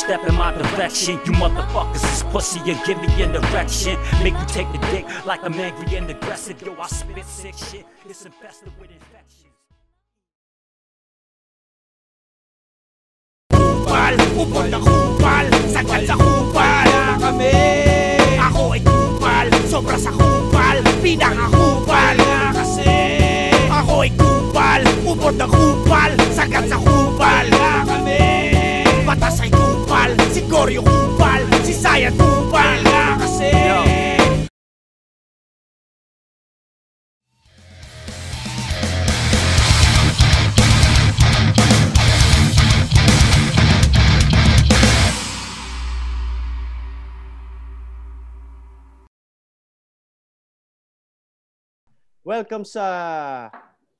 step in my direction. You motherfuckers is pussy and give me an erection. Make you take the dick like I'm angry and aggressive. Yo, I spit sick shit. It's infested with infections. kupal Upod na kupal Sagad sa kupal kami Ako ay kupal Sobra sa kupal Pinakakupal nga kasi Ako ay kupal Upod na kupal Sagad sa kupal nga kami Goryo kupal Si Sayat kupal nga kasi Welcome sa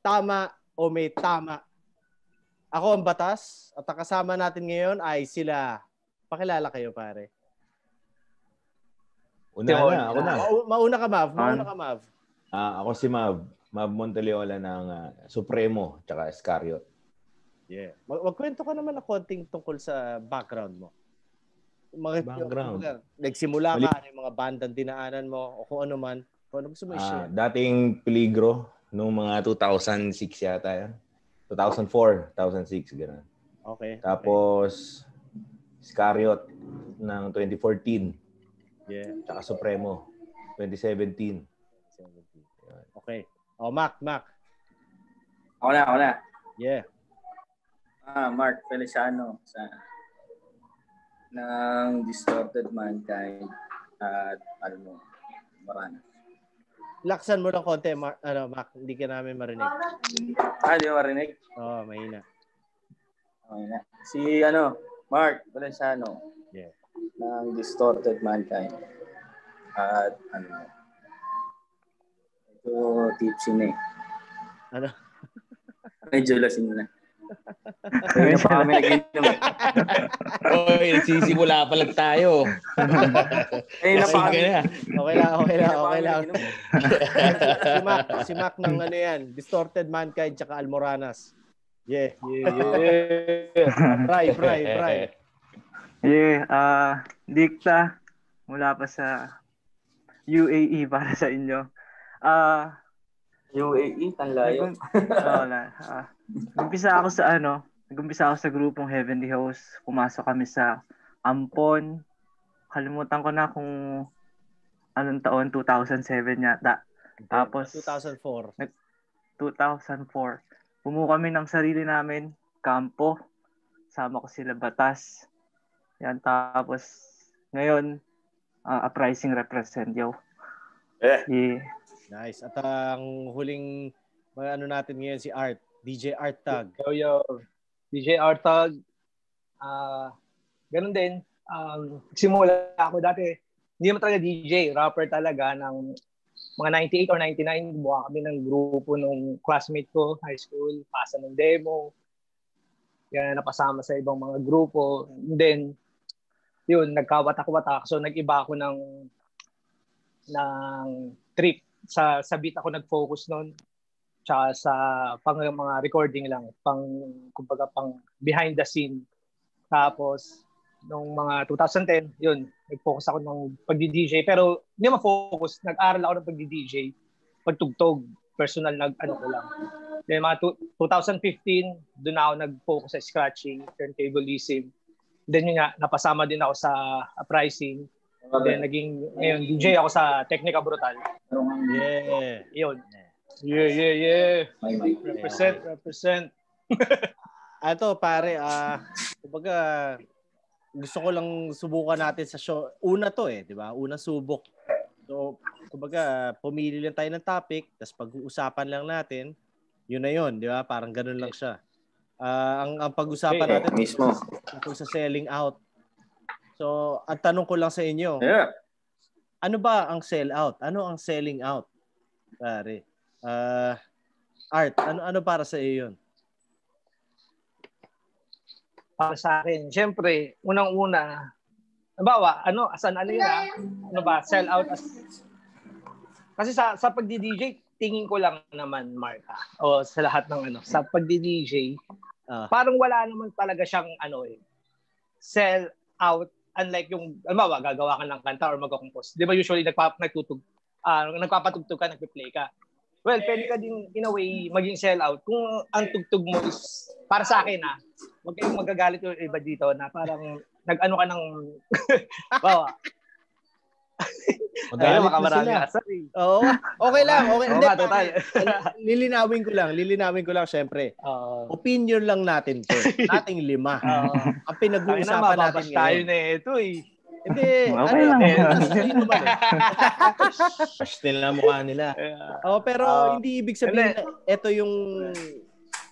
Tama o May Tama. Ako ang Batas at ang kasama natin ngayon ay sila. Pakilala kayo pare. Una na, ako na. Ma- mauna ka Mav, mauna ka Mav. Ah, ako si Mav. Mav Monteleola ng ah, Supremo tsaka Escariot. Yeah. Mag- magkwento ka naman na konting tungkol sa background mo. Mga, Background? kumbaga, Nagsimula Mali- ka, ano yung mga bandang dinaanan mo, o kung ano man. Kung ano gusto mo Ah, i-share. dating peligro nung mga 2006 yata yan. 2004, 2006, gano'n. Okay. Tapos, Escariot ng 2014, okay. Yeah. tsaka Supremo 2017. Okay. Oh, Mac, Mac. Ako na, ako na. Yeah. Ah, Mark Feliciano sa ng Distorted Mankind at ano mo, Marana. Laksan mo ng konti, Mac, ano, Mac. Hindi ka namin marinig. Ah, di mo marinig? Oo, oh, mahina. Okay na. Si ano, Mark Feliciano Yeah. ng Distorted Mankind at ano. Ito, tipsy na eh. Ano? Medyo lasing na. Kaya pa kami nag-inom. Oy, nagsisimula pa lang tayo. Eh, Lasing napaka- ka na. Okay lang, okay lang, okay lang. nag-inom. si Mac, si Mac ng ano yan, Distorted Mankind tsaka Almoranas. Yeah, yeah, yeah. Fry, fry, fry. Yeah, ah dikta mula pa sa UAE para sa inyo. Ah, UAE, tanlayo. nag- wala. Ah, Nag-umpisa ako sa ano, nag-umpisa ako sa grupong Heavenly Host. Pumasok kami sa Ampon. Kalimutan ko na kung anong taon, 2007 yata. Tapos 2004. 2004. Bumuo kami ng sarili namin, kampo. Sama ko sila Batas. Yan, tapos ngayon, uh, uprising represent, yo. Eh. Yeah. Nice. At ang huling mga ano natin ngayon si Art, DJ Art Tag. Yo, yo. DJ Artag. Ah, ganun din. Um, simula ako dati, hindi naman talaga DJ, rapper talaga ng mga 98 or 99, buha kami ng grupo nung classmate ko, high school, pasa ng demo. Yan, napasama sa ibang mga grupo. And then, yun, nagkawatak-watak. So, nag-iba ako ng ng trip. Sa, sa beat ako nag-focus noon tsaka sa pang mga recording lang, pang kumbaga pang behind the scene. Tapos nung mga 2010, yun, nag-focus ako ng pagdi-DJ pero hindi naman focus, nag-aral ako ng pagdi-DJ, pagtugtog, personal nag ano ko lang. Then mga tu- 2015, doon ako nag-focus sa scratching, turntablism. Then yun nga, napasama din ako sa uprising. Then naging ngayon DJ ako sa Technica Brutal. Yeah. Yun. Yeah, yeah, yeah. Represent, represent. Ato pare, ah kumbaga gusto ko lang subukan natin sa show. Una to eh, 'di ba? Una subok. So, kumbaga pumili lang tayo ng topic, tapos pag-uusapan lang natin. Yun na yun, 'di ba? Parang ganun lang siya. Ah, ang ang pag-usapan Okay, natin mismo. tungkol sa selling out. So, ang tanong ko lang sa inyo, Yeah. ano ba ang sell out? Ano ang selling out? Pare. Ah, Art, ano ano para sa iyo 'yun? Para sa akin. Siyempre, unang-una, nabawa, ano, asan ano yun ah? Ano ba, sell out as... Kasi sa, sa pagdi-DJ, tingin ko lang naman, Mark, ah, o sa lahat ng ano, sa pagdi-DJ, Ah. parang wala naman talaga siyang ano eh, sell out unlike yung, alam gagawa ka ng kanta or magkakompose. Di ba usually nagpa, nagtutug, ah, nagpapatugtog ka, nagpe-play ka. Well, pwede ka din in a way maging sell out kung ang tugtog mo is para sa akin ah. Huwag kayong magagalit yung iba dito na parang nag-ano ka ng bawa. Magalit na makamarami sila. Sorry. Oo. Okay lang. Okay. Oo Hindi, nga, total. lilinawin ko lang. Lilinawin ko lang, syempre. Oo. Opinion lang natin to. Nating lima. Oo. Ang pinag-uusapan natin mababash tayo ngayon. na ito eh. Hindi. Okay ano, lang. eh, hindi naman eh. Pastel na mukha nila. Oh, pero Oo. hindi ibig sabihin na ito yung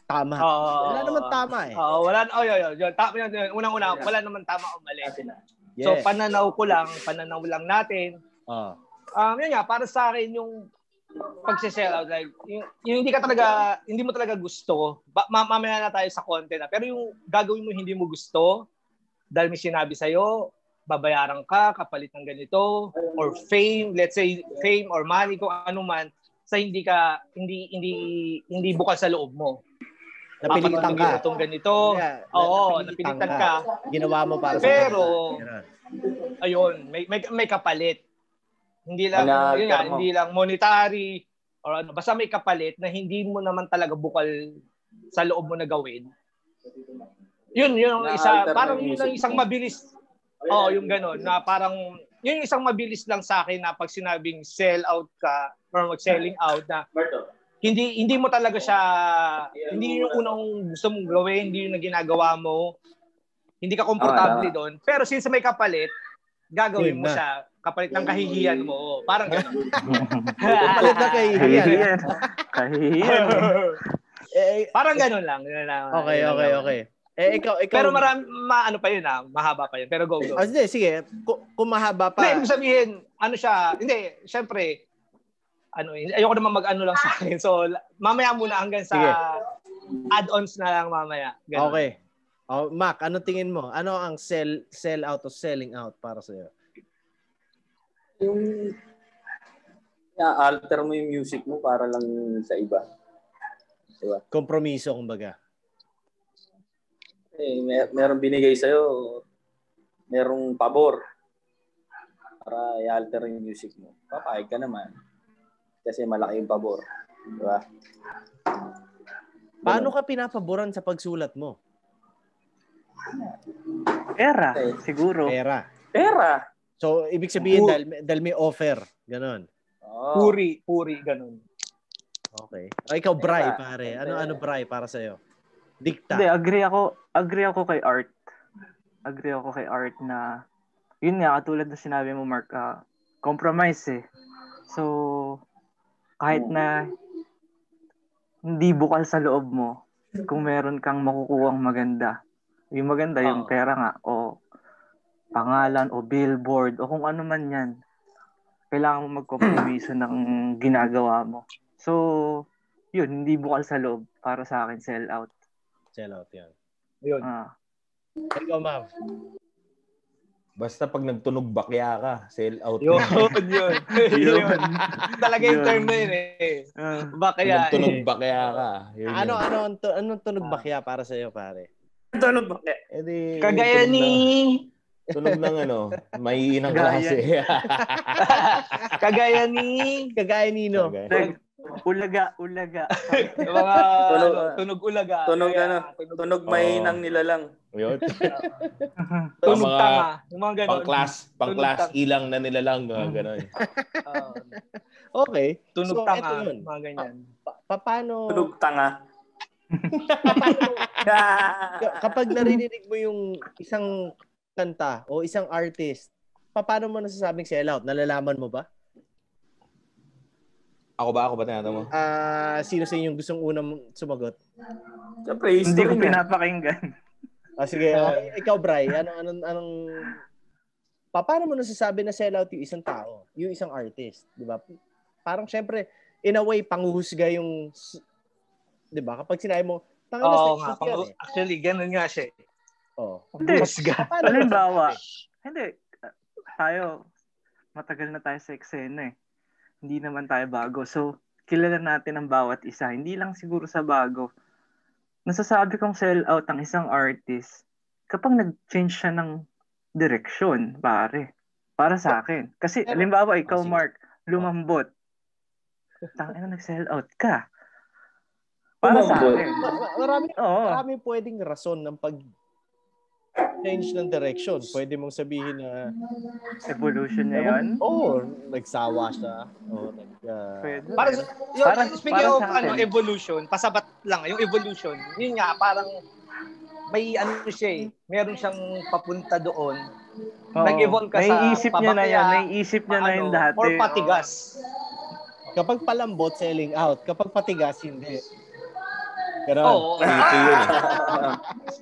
tama. Oo. Wala naman tama eh. Oo, wala oh, yo, yo, yo, tama yun, yun. Unang-una, wala naman tama o mali. So Yes. pananaw ko lang, pananaw lang natin. Oh. Um, yun nga, para sa akin yung pagse-sell out like yung, yung hindi ka talaga hindi mo talaga gusto ba, ma- mamaya na tayo sa content na pero yung gagawin mo hindi mo gusto dahil may sinabi sa babayaran ka kapalit ng ganito or fame let's say fame or money kung ano man sa hindi ka hindi hindi hindi bukal sa loob mo Napilitan ka. itong ganito Yeah, oo napilitan napilitan ka. ka Ginawa mo para sa Pero- ayun, may may, may kapalit. Hindi lang Ano, yun nga, hindi lang monetary or ano, basta may kapalit na hindi mo naman talaga bukal sa loob mo na gawin. Yun, yun ang isa, parang yun ang isang mo. Mabilis. Oh, yung gano'n, na parang yun yung isang mabilis lang sa akin na pag sinabing sell out ka or mag-selling out na hindi hindi mo talaga siya hindi yun yung unang gusto mong gawin, hindi yun ang ginagawa mo. Hindi ka komportable Ah, doon. Pero since may kapalit, gagawin mo siya. Kapalit ng kahihiyan mo. Parang gano'n. Kapalit Ian. Kahihiyan. Kahihiyan. Eh, Parang gano'n lang. Yun lang. okay, okay, okay. Eh, ikaw, ikaw. Pero marami, ma, ano pa yun ah, mahaba pa yun. Pero go, go. Ah, hindi, sige. Kung, kung mahaba pa. Hindi, ibig sabihin, ano siya, hindi, syempre, ano, ayoko naman mag-ano lang sa akin. So, mamaya muna hanggang sa Sige. add-ons na lang mamaya. Ganun. Okay. Oh, Mac, ano tingin mo? Ano ang sell sell out o selling out para sa iyo? Yung alter mo yung music mo para lang sa iba. Diba? Kompromiso kumbaga. Eh, may, merong binigay sa'yo, merong pabor para i-alter yung music mo. Papayag ka naman. Kasi malaki yung pabor. Diba? Paano ka pinapaboran sa pagsulat mo? Era, Okay. siguro. Pera. Pera! So, ibig sabihin dahil, dahil may offer. Ganon. Oh. Puri, puri, ganun. Okay. O, ikaw, Pera. pare. Ano, Pera. ano, Bry, para sa'yo? Dikta. Hindi, agree ako, agree ako kay Art. Agree ako kay Art na, yun nga, katulad na sinabi mo, Mark, ah, compromise eh. So, kahit na hindi bukal sa loob mo, kung meron kang makukuhang maganda, yung maganda, yung Oo. pera nga, o pangalan, o billboard, o kung ano man yan, kailangan mo magkompromiso ng ginagawa mo. So, yun, hindi bukal sa loob para sa akin, sell out. Sell out yan. Yun. Ah. Ikaw, Mav. Basta pag nagtunog bakya ka, sell out Yun, na. yun. Yun. yun. Talaga yung Yun. term na yun eh. Ah. Kaya nagtunog eh. bakya ka. Yun Ano, yun. ano, tu- anong tunog bakya para sa'yo, pare? Tunog ba? Eh di, Kagaya tunog ni... Tunog ng ano, may inang klase. Kagaya ni... Kagaya nino. Kagaya. Ulaga, ulaga. Mga Tunog- ano, tunog ulaga. Tunog Kaya, ano, tunog may Oo. nang nilalang. Yun. Tunog mga- tanga. Yung mga ganon. Pang-class, pang-class Tunog ilang na nila lang, mga ganon. Oo. Okay. tunog So, tanga. eto yun. Mga ganyan. Pa- pa- paano, Tunog tanga. ka- kapag narinig mo yung isang kanta o isang artist, pa- paano mo nasasabing sell out? Nalalaman mo ba? Ako ba? Ako ba tinatanong mo? Ah, sino sa inyo gustong unang sumagot? Siyempre, Hindi ko na. pinapakinggan. Ah, sige, okay. ikaw, Bry, ano, anong, anong, pa, paano mo nasasabi na sell out yung isang tao, yung isang artist, di ba? Parang syempre, in a way, panguhusga yung, di ba? Kapag sinabi mo, tanga na Oo sexist nga. yan Pang, eh. actually, ganun nga siya. eh. Oh. Hindi. Halimbawa, hindi. Tayo, matagal na tayo sa eksena eh. Hindi naman tayo bago. So, kilala natin ang bawat isa. Hindi lang siguro sa bago. nasasabi kong sell out ang isang artist kapag nag-change siya ng direksyon, pare. Para sa akin. Kasi, halimbawa, ikaw, sige. Mark, lumambot. Tangina, nag-sell out ka. Para sa akin. Ma- ma- Marami, Oo. marami pwedeng rason ng pag change ng direction. Pwede mong sabihin na Evolution niya yun. Oo, oh, nagsawa siya. O nag ah, Pwede. Para sa, yun, Parang- speaking parang of sa ano, evolution, pasabat lang, yung evolution, yun nga, parang may ano siya eh, meron siyang papunta doon. Oo. Nag-evolve ka sa Naiisip niya na yan. Naiisip niya na ano, yun dati. Or patigas. kapag palambot, selling out. Kapag patigas, hindi. Pero, Oo. Titi yun. eh.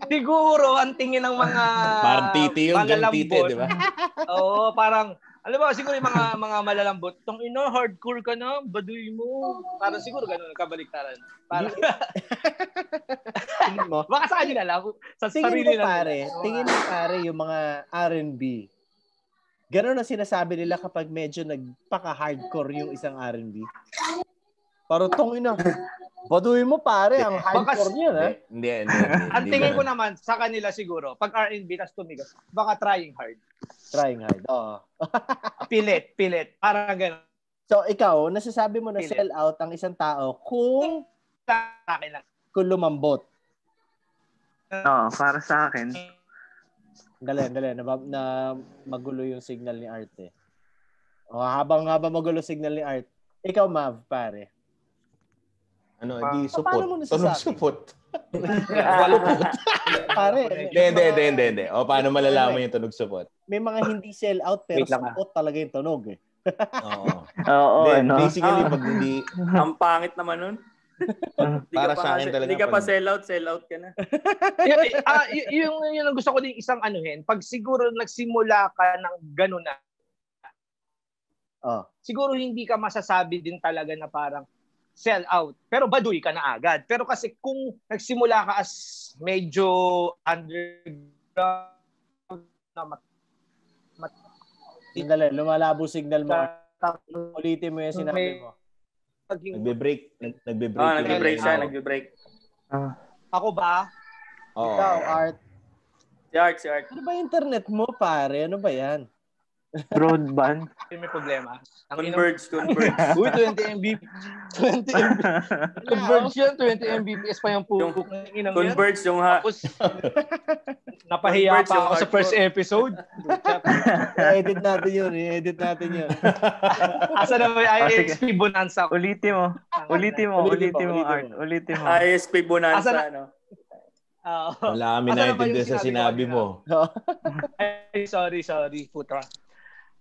Siguro, ang tingin ng mga Parang titi yun, ganun titi, malalambot. di ba? Oo, parang, alam mo, siguro yung mga mga malalambot, tong ino, hardcore ka na, baduy mo. Parang siguro ganun, kabaliktaran. Parang, tingin mo, baka sa kanila lang, sa tingin sarili mo lang. pare, tingin mo pare yung mga R&B. Ganon ang sinasabi nila kapag medyo nagpaka-hardcore yung isang R&B. Parang tong ina. Baduy mo pare, ang hardcore niya na. Hindi, hindi, hindi. Ang tingin ko naman sa kanila siguro, pag R&B tas tumigas, baka trying hard. Trying hard. Oo. Pilit, pilit. Parang gano'n. So ikaw, nasasabi mo na Pilit. sell out ang isang tao kung Sa akin lang. kung lumambot. Oo, para sa akin. Dali, dali. Na, na magulo yung signal ni Art eh. O, habang, habang magulo signal ni Art, ikaw, Mav, pare. Ano, Pa- di paano support. mo nasasabi? Tunog support. Pare, Hindi, hindi, hindi, hindi, hindi. O, paano malalaman yung tunog support? may mga hindi sell out pero ah. support talaga yung tunog eh. Oo. Oo, Hindi, ano. basically, pag hindi, Ang pangit naman nun. Para pa sa akin talaga Di ka pa sell out, sell out ka na. y- ah, y- yung, yun ang gusto ko din isang anuhin. Pag siguro nagsimula ka ng gano'n na, Oh. siguro hindi ka masasabi din talaga na parang sell out. Pero baduy ka na agad. Pero kasi kung nagsimula ka as medyo underground na mat- Dali, lumalabo signal mo. mat- Ulitin mo yung sinabi mo. nagbe-break, nag- nagbe-break. Ah, yung nagbe-break siya, audio. nagbe-break. ako ba? Oo. Ikaw, Art. Si Art, si Art. Ano ba internet mo, pare? Ano ba yan? Broadband. May problema. Ang Converge, converge. Uy, 20 MB. 20 MB. Converge yan, 20 Mbps pa yung Yung- pupuk ng inang yan. Converge yung ha. Tapos, napahiya Converge pa yung ako sa first hardcore. episode. I-edit natin yun. I-edit natin yun. Asa na may Ah, sige. ISP Bonanza? Ulitin mo. Ulitin mo. Ulitin mo, Ulitin mo, ulitin Art. mo. Ulitin mo. ISP Bonanza, Asa na- ano? Ah, Wala kami na ba naintindihan yung sa sinabi mo. Ay, sorry, sorry, putra.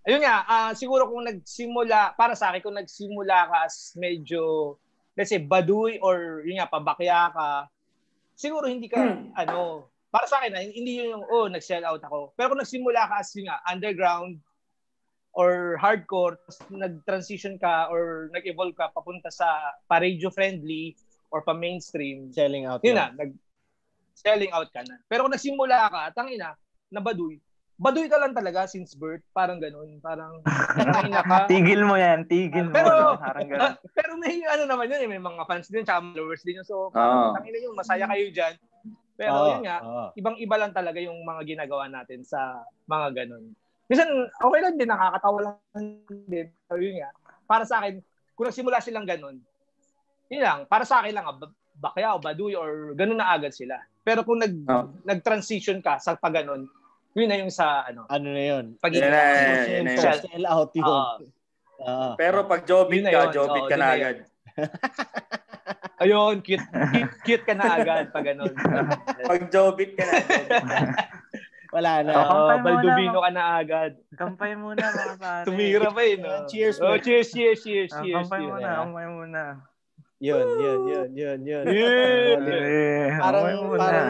Ayun nga, ah, siguro kung nagsimula, para sa akin, kung nagsimula ka as medyo, let's say, baduy or yun nga, pabakya ka, siguro hindi ka, ano, para sa akin, ah, hindi yun yung, oh, nag-sell out ako. Pero kung nagsimula ka as, yun nga, underground or hardcore, tapos nag-transition ka or nag-evolve ka papunta sa pa-radio friendly or pa-mainstream, Selling out. yun na, nag selling out ka na. Pero kung nagsimula ka, tangina, na baduy, ka lang talaga since birth, parang ganun, parang tangina ka. Tigil mo yan. Tigil mo. Pero- Parang ganun. Pero may ano naman yun, eh, may mga fans din, tsaka followers din yun. So, Oo. parang tangina yun, masaya kayo dyan. Pero Oo, yun nga, oo. ibang-iba lang talaga yung mga ginagawa natin sa mga ganun. Minsan, okay lang din, nakakatawa lang din. So, yun nga, para sa akin, kung nagsimula silang ganun, yun lang, para sa akin lang, ah, ba- bakya o baduy or ganun na agad sila. Pero kung nag, Oh. nag-transition ka sa pag ganun, yun na yung sa ano, Ano na yun? pagiging Yun na, Sell, yun na yun. sell, out yun. Oo. Oo. Pero pag na ka, Oo, ka na agad. ayun, cute, cute, cute ka na agad pag ganun. Pag jobit ka na agad. Wala na. Mo Baldubino na, ka na agad. Kampay muna mga pare. Tumira pa eh, no? Cheers, Oh, man. cheers, cheers, cheers, Ah, cheers. Kampay cheers. muna. Kampay muna. Yun, yun, yun, yun, yun. Yeah. Parang, muna. parang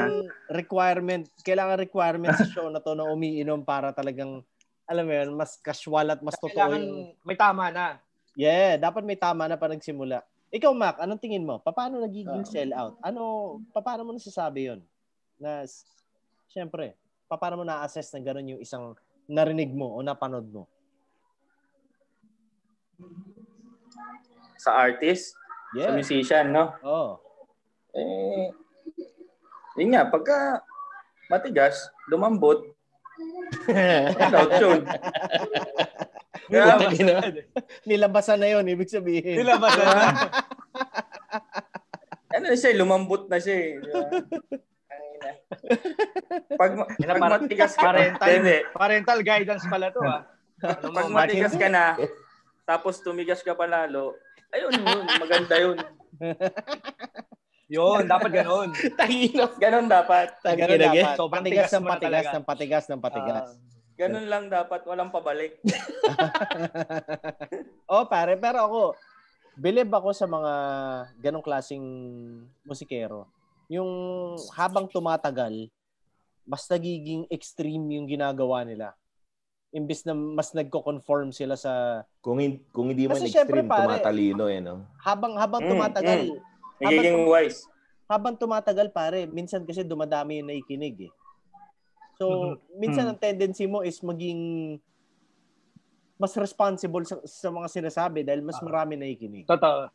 requirement, kailangan requirement sa show na to na umiinom para talagang, alam mo yun, mas casual at mas totoo Kailangan yung... may tama na. Yeah, dapat may tama na pa nagsimula. Ikaw, Mac, anong tingin mo? Paano nagiging Ah. sell out? Ano, paano mo nasasabi yun? Na, syempre, paano mo na-assess na gano'n yung isang narinig mo o napanood mo? Sa artist, sa Yeah. musician, no? Oh. Eh, Yun nga, pagka matigas, lumambot, out yun. Kaya. Nilabasan na yon ibig sabihin. Nilabasan na. ano na siya, lumambot na siya eh. Pag, pag matigas ka, parental. Parental guidance pala to ah. Ano Pag matigas ka na, tapos tumigas ka pa lalo, ayun, yun, maganda yun. Yun, dapat ganun. Tangina. Ganon dapat. Ganun Ginagay. dapat. Sobrang patigas tigas ng patigas ng patigas ng patigas. Ganon lang dapat, walang pabalik. oh, pare, pero ako, believe ako sa mga ganong klasing musikero. Yung habang tumatagal, mas nagiging extreme yung ginagawa nila. Imbis na mas nagko-conform sila sa Kung, hin- kung hindi man Kasi syempre, extreme, pare- tumatalino eh, no? habang habang Mm, tumatagal, Nagiging wise. habang tumatagal pare, minsan kasi dumadami yung naikinig eh. So, minsan Mhm. ang tendency mo is maging mas responsible sa, sa mga sinasabi dahil mas marami naikinig. Totoo.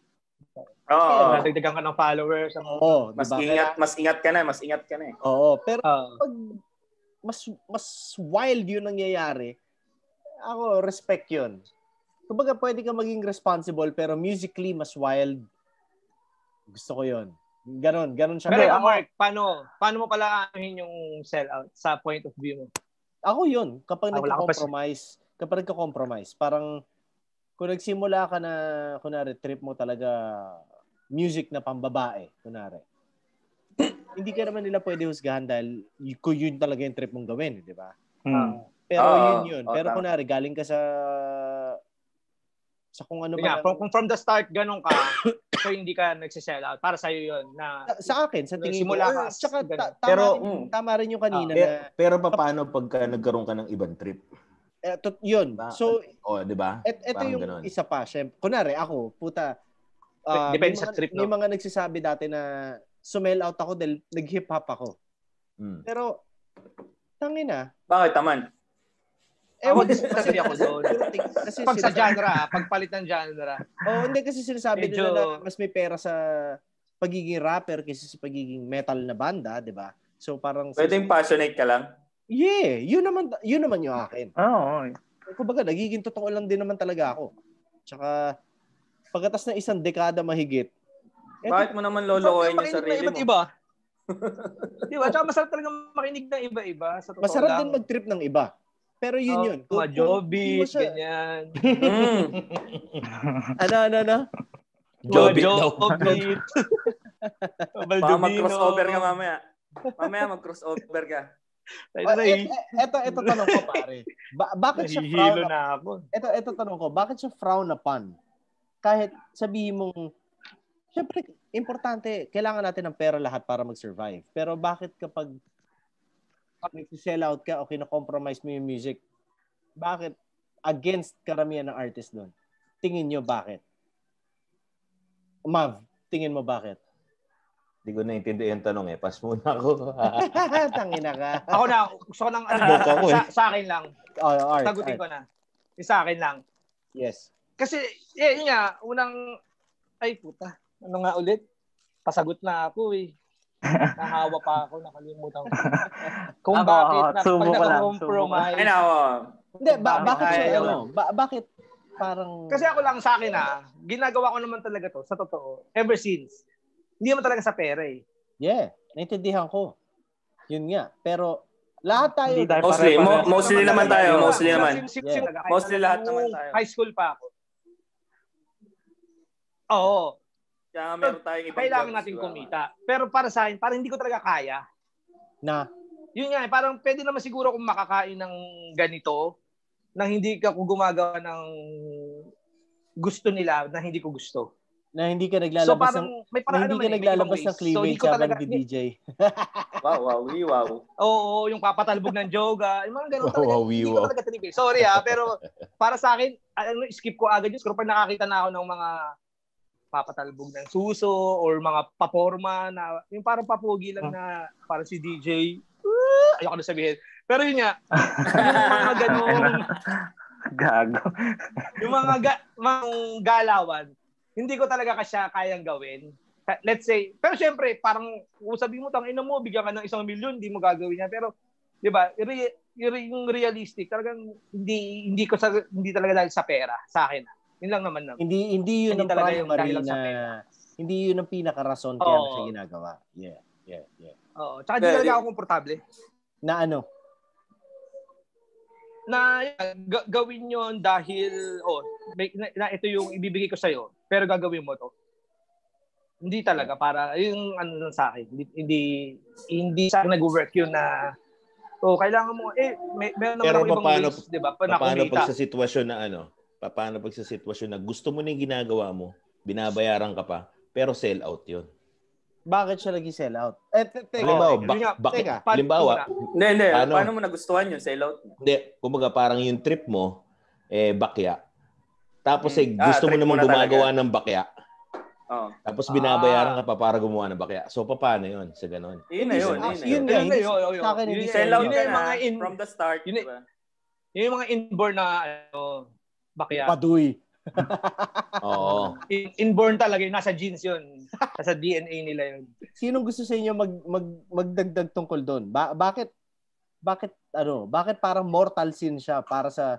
Oo. Nadagdagan ka ng followers. Oo, Mas diba? ingat, mas ingat ka na, mas ingat ka na eh. Oo, pero Ah. pag mas mas wild yun nangyayari, ako respect yun. Kumbaga pwede ka maging responsible pero musically mas wild. Gusto ko yun. Ganon, ganon siya. pero ako, Mark, paano, paano mo pala anuhin yung sellout sa point of view mo? ako yun, kapag Ah, nagko-compromise, kapag nagko-compromise, parang kung nagsimula ka na, kunwari, trip mo talaga music na pambabae, kunwari, hindi ka naman nila pwede husgahan dahil kung yun talaga yung trip mong gawin, di ba? Hmm. Pero Oo, yun yun. oo, Pero kunwari, galing ka sa sa kung ano Yun nga, man. from, kung from the start, ganun ka, so hindi ka nagsisell out. Para sa'yo yun, na sa, akin, sa tingin ko. Eh, ka, Tsaka, ganun. ta- tama, Pero, rin, mm. tama rin yung kanina Pero, na, pero paano pagka nagkaroon ka ng ibang trip? eh, tot- yun. Ba- So, O, di ba? et, Parang yung ganun. isa pa. Syempre, kunwari, ako, puta, ah, Depende sa mga- trip, no? May mga nagsasabi dati na sumel out ako dahil nag-hip hop ako. Mm. Pero, tangina. Bakit naman? Ewan ko kasi ako doon. Kasi Pag sa genre, ah, pagpalit ng genre. Oh, hindi kasi sinasabi Medyo- nila na mas may pera sa pagiging rapper kaysa sa pagiging metal na banda, 'di ba? So parang Pwedeng passionate ka lang. Yeah, yun naman yun naman yung akin. Oo. Kumbaga, nagiging totoo lang din naman talaga ako. Tsaka pagkatas ng isang dekada mahigit. eto, Bakit mo naman lolokohin yung sarili mo? iba. Di ba? Tsaka masarap talaga makinig ng iba-iba. Sa totoo masarap lang. din mag-trip ng iba. Pero yun Oh, yun. Kung- kung siya- ganyan. Mm. Ano, ano, ano? Jobit Mga daw. Jobit. Baka mag-crossover ka mamaya. Mamaya mag-crossover ka. Oh, et- eto, eto tanong ko pare. Ba- bakit siya frown na ako. ito, ito tanong ko, bakit siya frown upon? Kahit sabihin mong, syempre, importante, kailangan natin ng pera lahat para mag-survive. Pero bakit kapag nag-sell out ka o kina-compromise mo yung music, bakit against karamihan ng artist doon? Tingin nyo bakit? Mav, tingin mo bakit? Hindi ko naintindihan yung tanong eh. Pass muna ako. Tangina ka. Ako na, gusto ko ng ano, Boka ko eh. sa, sa akin lang. Oh, art, Sagutin art. ko na. Yung sa akin lang. Yes. Kasi, eh, yun nga, unang, ay puta, ano nga ulit? Pasagot na ako eh. Nahawa pa ako, nakalimutan ko. Kung Ako, bakit, na, pag naka-compromise. Ay nako. Hindi, ba, bakit siya, Ayaw. ano, ba, bakit parang... Kasi ako lang sa akin ah, ginagawa ko naman talaga to, sa totoo, ever since. Hindi naman talaga sa pera eh. Yeah, naintindihan ko. Yun nga. Pero lahat tayo, Hindi tayo Mostly, pare-pares. mo- mostly naman tayo, mostly naman. Sim- Yeah. Mostly lahat naman tayo. High school pa ako. Oo, Kaya meron tayong ibang kailangan natin diba? kumita. Pero para sa akin, parang hindi ko talaga kaya. na, Yun nga, eh, parang pwede naman siguro kung makakain ng ganito nang hindi ka ko gumagawa ng gusto nila na hindi ko gusto. na hindi ka So naglalabas parang ng may na paraan hindi naman ka eh, may naglalabas ng. So, cleavage ko habang talaga, nagdi-DJ. Wow, wow, wee, wow. Oo, yung papatalbog ng joga, yung mga ganun Wow, talaga. wow, hindi wow. talaga. Sorry ah, pero para sa akin, ano, skip ko agad yun. Pero pag nakakita na ako ng mga papatalbog ng suso or mga paporma na yung parang papugi lang na parang si DJ. Uh, ayoko na sabihin. Pero yun nga, yung mga ganun, Gago. yung mga, ga, mga galawan, hindi ko talaga kasya kayang gawin. Let's say, pero syempre, parang kung sabihin mo, tangina mo, bigyan ka ng isang milyon, hindi mo gagawin yan. Pero, di ba, re- yung realistic, talagang hindi hindi ko sa hindi talaga dahil sa pera sa akin. Yun lang naman naman. Hindi hindi yun Hindi ang talaga yung primary sa na hindi yun ang pinaka-rason kaya Oo. siya ginagawa. Yeah, yeah, yeah. Oo. Tsaka di Hindi, talaga ako komportable. Na ano? Na ga- gawin yon dahil, oh, may, na, na ito yung ibibigay ko sa'yo, pero gagawin mo to. Hindi talaga para yung ano lang sa akin. Hindi hindi, hindi sa akin nag-work yun na oh, kailangan mo eh may meron naman Pero ako ibang paano- ways, 'di ba? Pa Paano pag sa sitwasyon na ano? Pa- Paano pag sa sitwasyon na gusto mo na yung ginagawa mo, binabayaran ka pa, pero sell out yun. Bakit siya lagi sell out? Eh, te- teka. Halimbawa, ba- nga, bak- teka, halimbawa? Hindi, hindi. Paano? Paano mo nagustuhan yun? Sell out hindi, kumbaga parang yung trip mo, eh, bakya. Tapos eh, Hmm. Ah, gusto mo trip mo naman na gumagawa ng bakya. Oo. Tapos Ah. binabayaran ka pa para gumawa ng bakya. So, paano yun sa ganon? Yun na yun. Ah, Yun na yun yun. na yun, yung from the start. yun na- yun yung mga inborn na ano, bakya. Paduy. Oo. In- inborn talaga yun. Nasa genes yun. Nasa DNA nila yun. Sinong gusto sa inyo mag, mag magdagdag tungkol doon? Ba- bakit bakit ano, bakit parang mortal sin siya para sa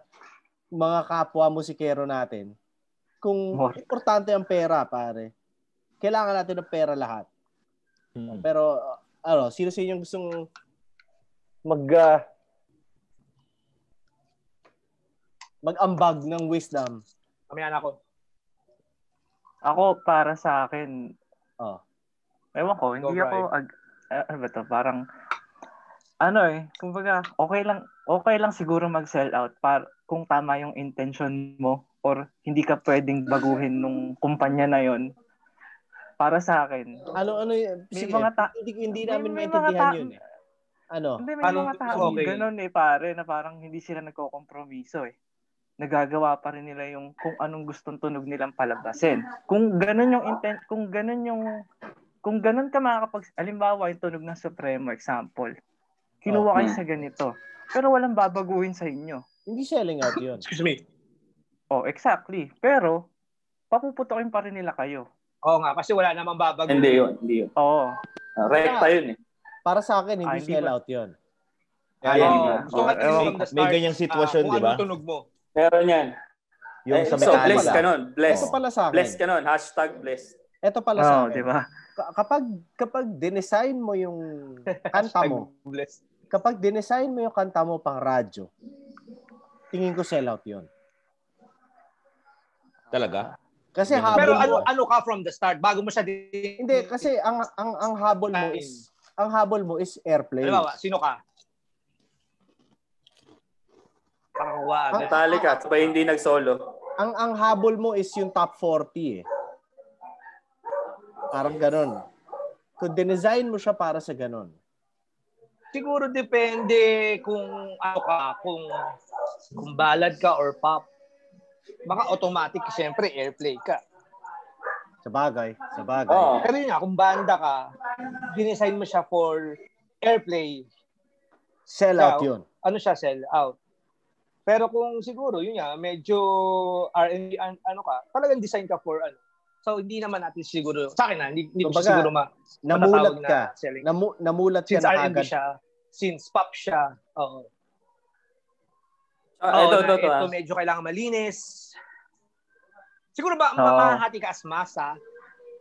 mga kapwa musikero natin? Kung Mortal. importante ang pera, pare. Kailangan natin ng pera lahat. Hmm. Pero ano, sino sa inyo gustong mag uh, mag-ambag ng wisdom? Kami anak ko. Ako, para sa akin, Oh. ewan ko, hindi Go, ako, ag- ah, ano ba to, parang, ano eh, kumbaga, okay lang, okay lang siguro mag-sell out para kung tama yung intention mo or hindi ka pwedeng baguhin nung kumpanya na yon para sa akin. Ano ano yun? May Sige, mga ta- hindi, hindi namin may maintindihan ta- yun eh. Ano? Hindi, may Paano- mga tao okay. ganun eh, pare, na parang hindi sila nagkokompromiso eh. Nagagawa pa rin nila yung kung anong gustong tunog nilang palabasin. Kung ganun yung intent, kung ganun yung, kung ganun ka makakapag, alimbawa yung tunog ng Supremo, example. Kinuha Oh. kayo sa ganito. Pero walang babaguhin sa inyo. Hindi selling out yun. Excuse me. Oh, exactly. Pero, papuputokin pa rin nila kayo. Oo nga, kasi wala namang babago. Hindi yun. Hindi yun. Oo. Ah, Rekta yun eh. Para sa akin, hindi Ah, hindi sell out yun. Kaya, from ko. the May ganyang sitwasyon, ah, di ba? Kung tunog mo. Meron yan. yung Eh, sa so, Metallica. bless ka nun. Bless. Ito pala sa Bless akin. ka nun. Hashtag bless. Ito pala sa Oo, akin. di ba? Ka- kapag kapag dinesign mo yung kanta mo, Bless. kapag dinesign mo yung kanta mo pang radyo, tingin ko sell out yun. Talaga? Kasi Pero habol Pero mo, ano ano ka from the start bago mo siya din hindi kasi ang ang ang habol mo is ang habol mo is airplay. Halimbawa, sino ka? Parang wag. Metallica. Sabay hindi nag-solo. Ang ang habol mo is yung top 40 eh. Parang ganun. Kung dinesign mo siya para sa ganun. Siguro depende kung ano ka, kung kung ballad ka or pop. Baka automatic siyempre airplay ka. Sa bagay, sa bagay. Oo. Pero yun nga, kung banda ka, dinesign mo siya for airplay, Sell out Ikaw? yun. ano siya, sell out. Pero kung siguro, yun nga, medyo an- ano ka, talagang design ka for ano. So, hindi naman natin siguro, sa akin na, hindi, hindi ko Kumbaga, siguro ma, Namulat matatawag na ka. selling. Namu, namulat ka Since na R&B agad. siya, since pop siya, oo. Ah, Oo, ito, na ito, ito. ito ah. medyo kailangan malinis. Siguro ba, Oo. ma- mahahati ka as masa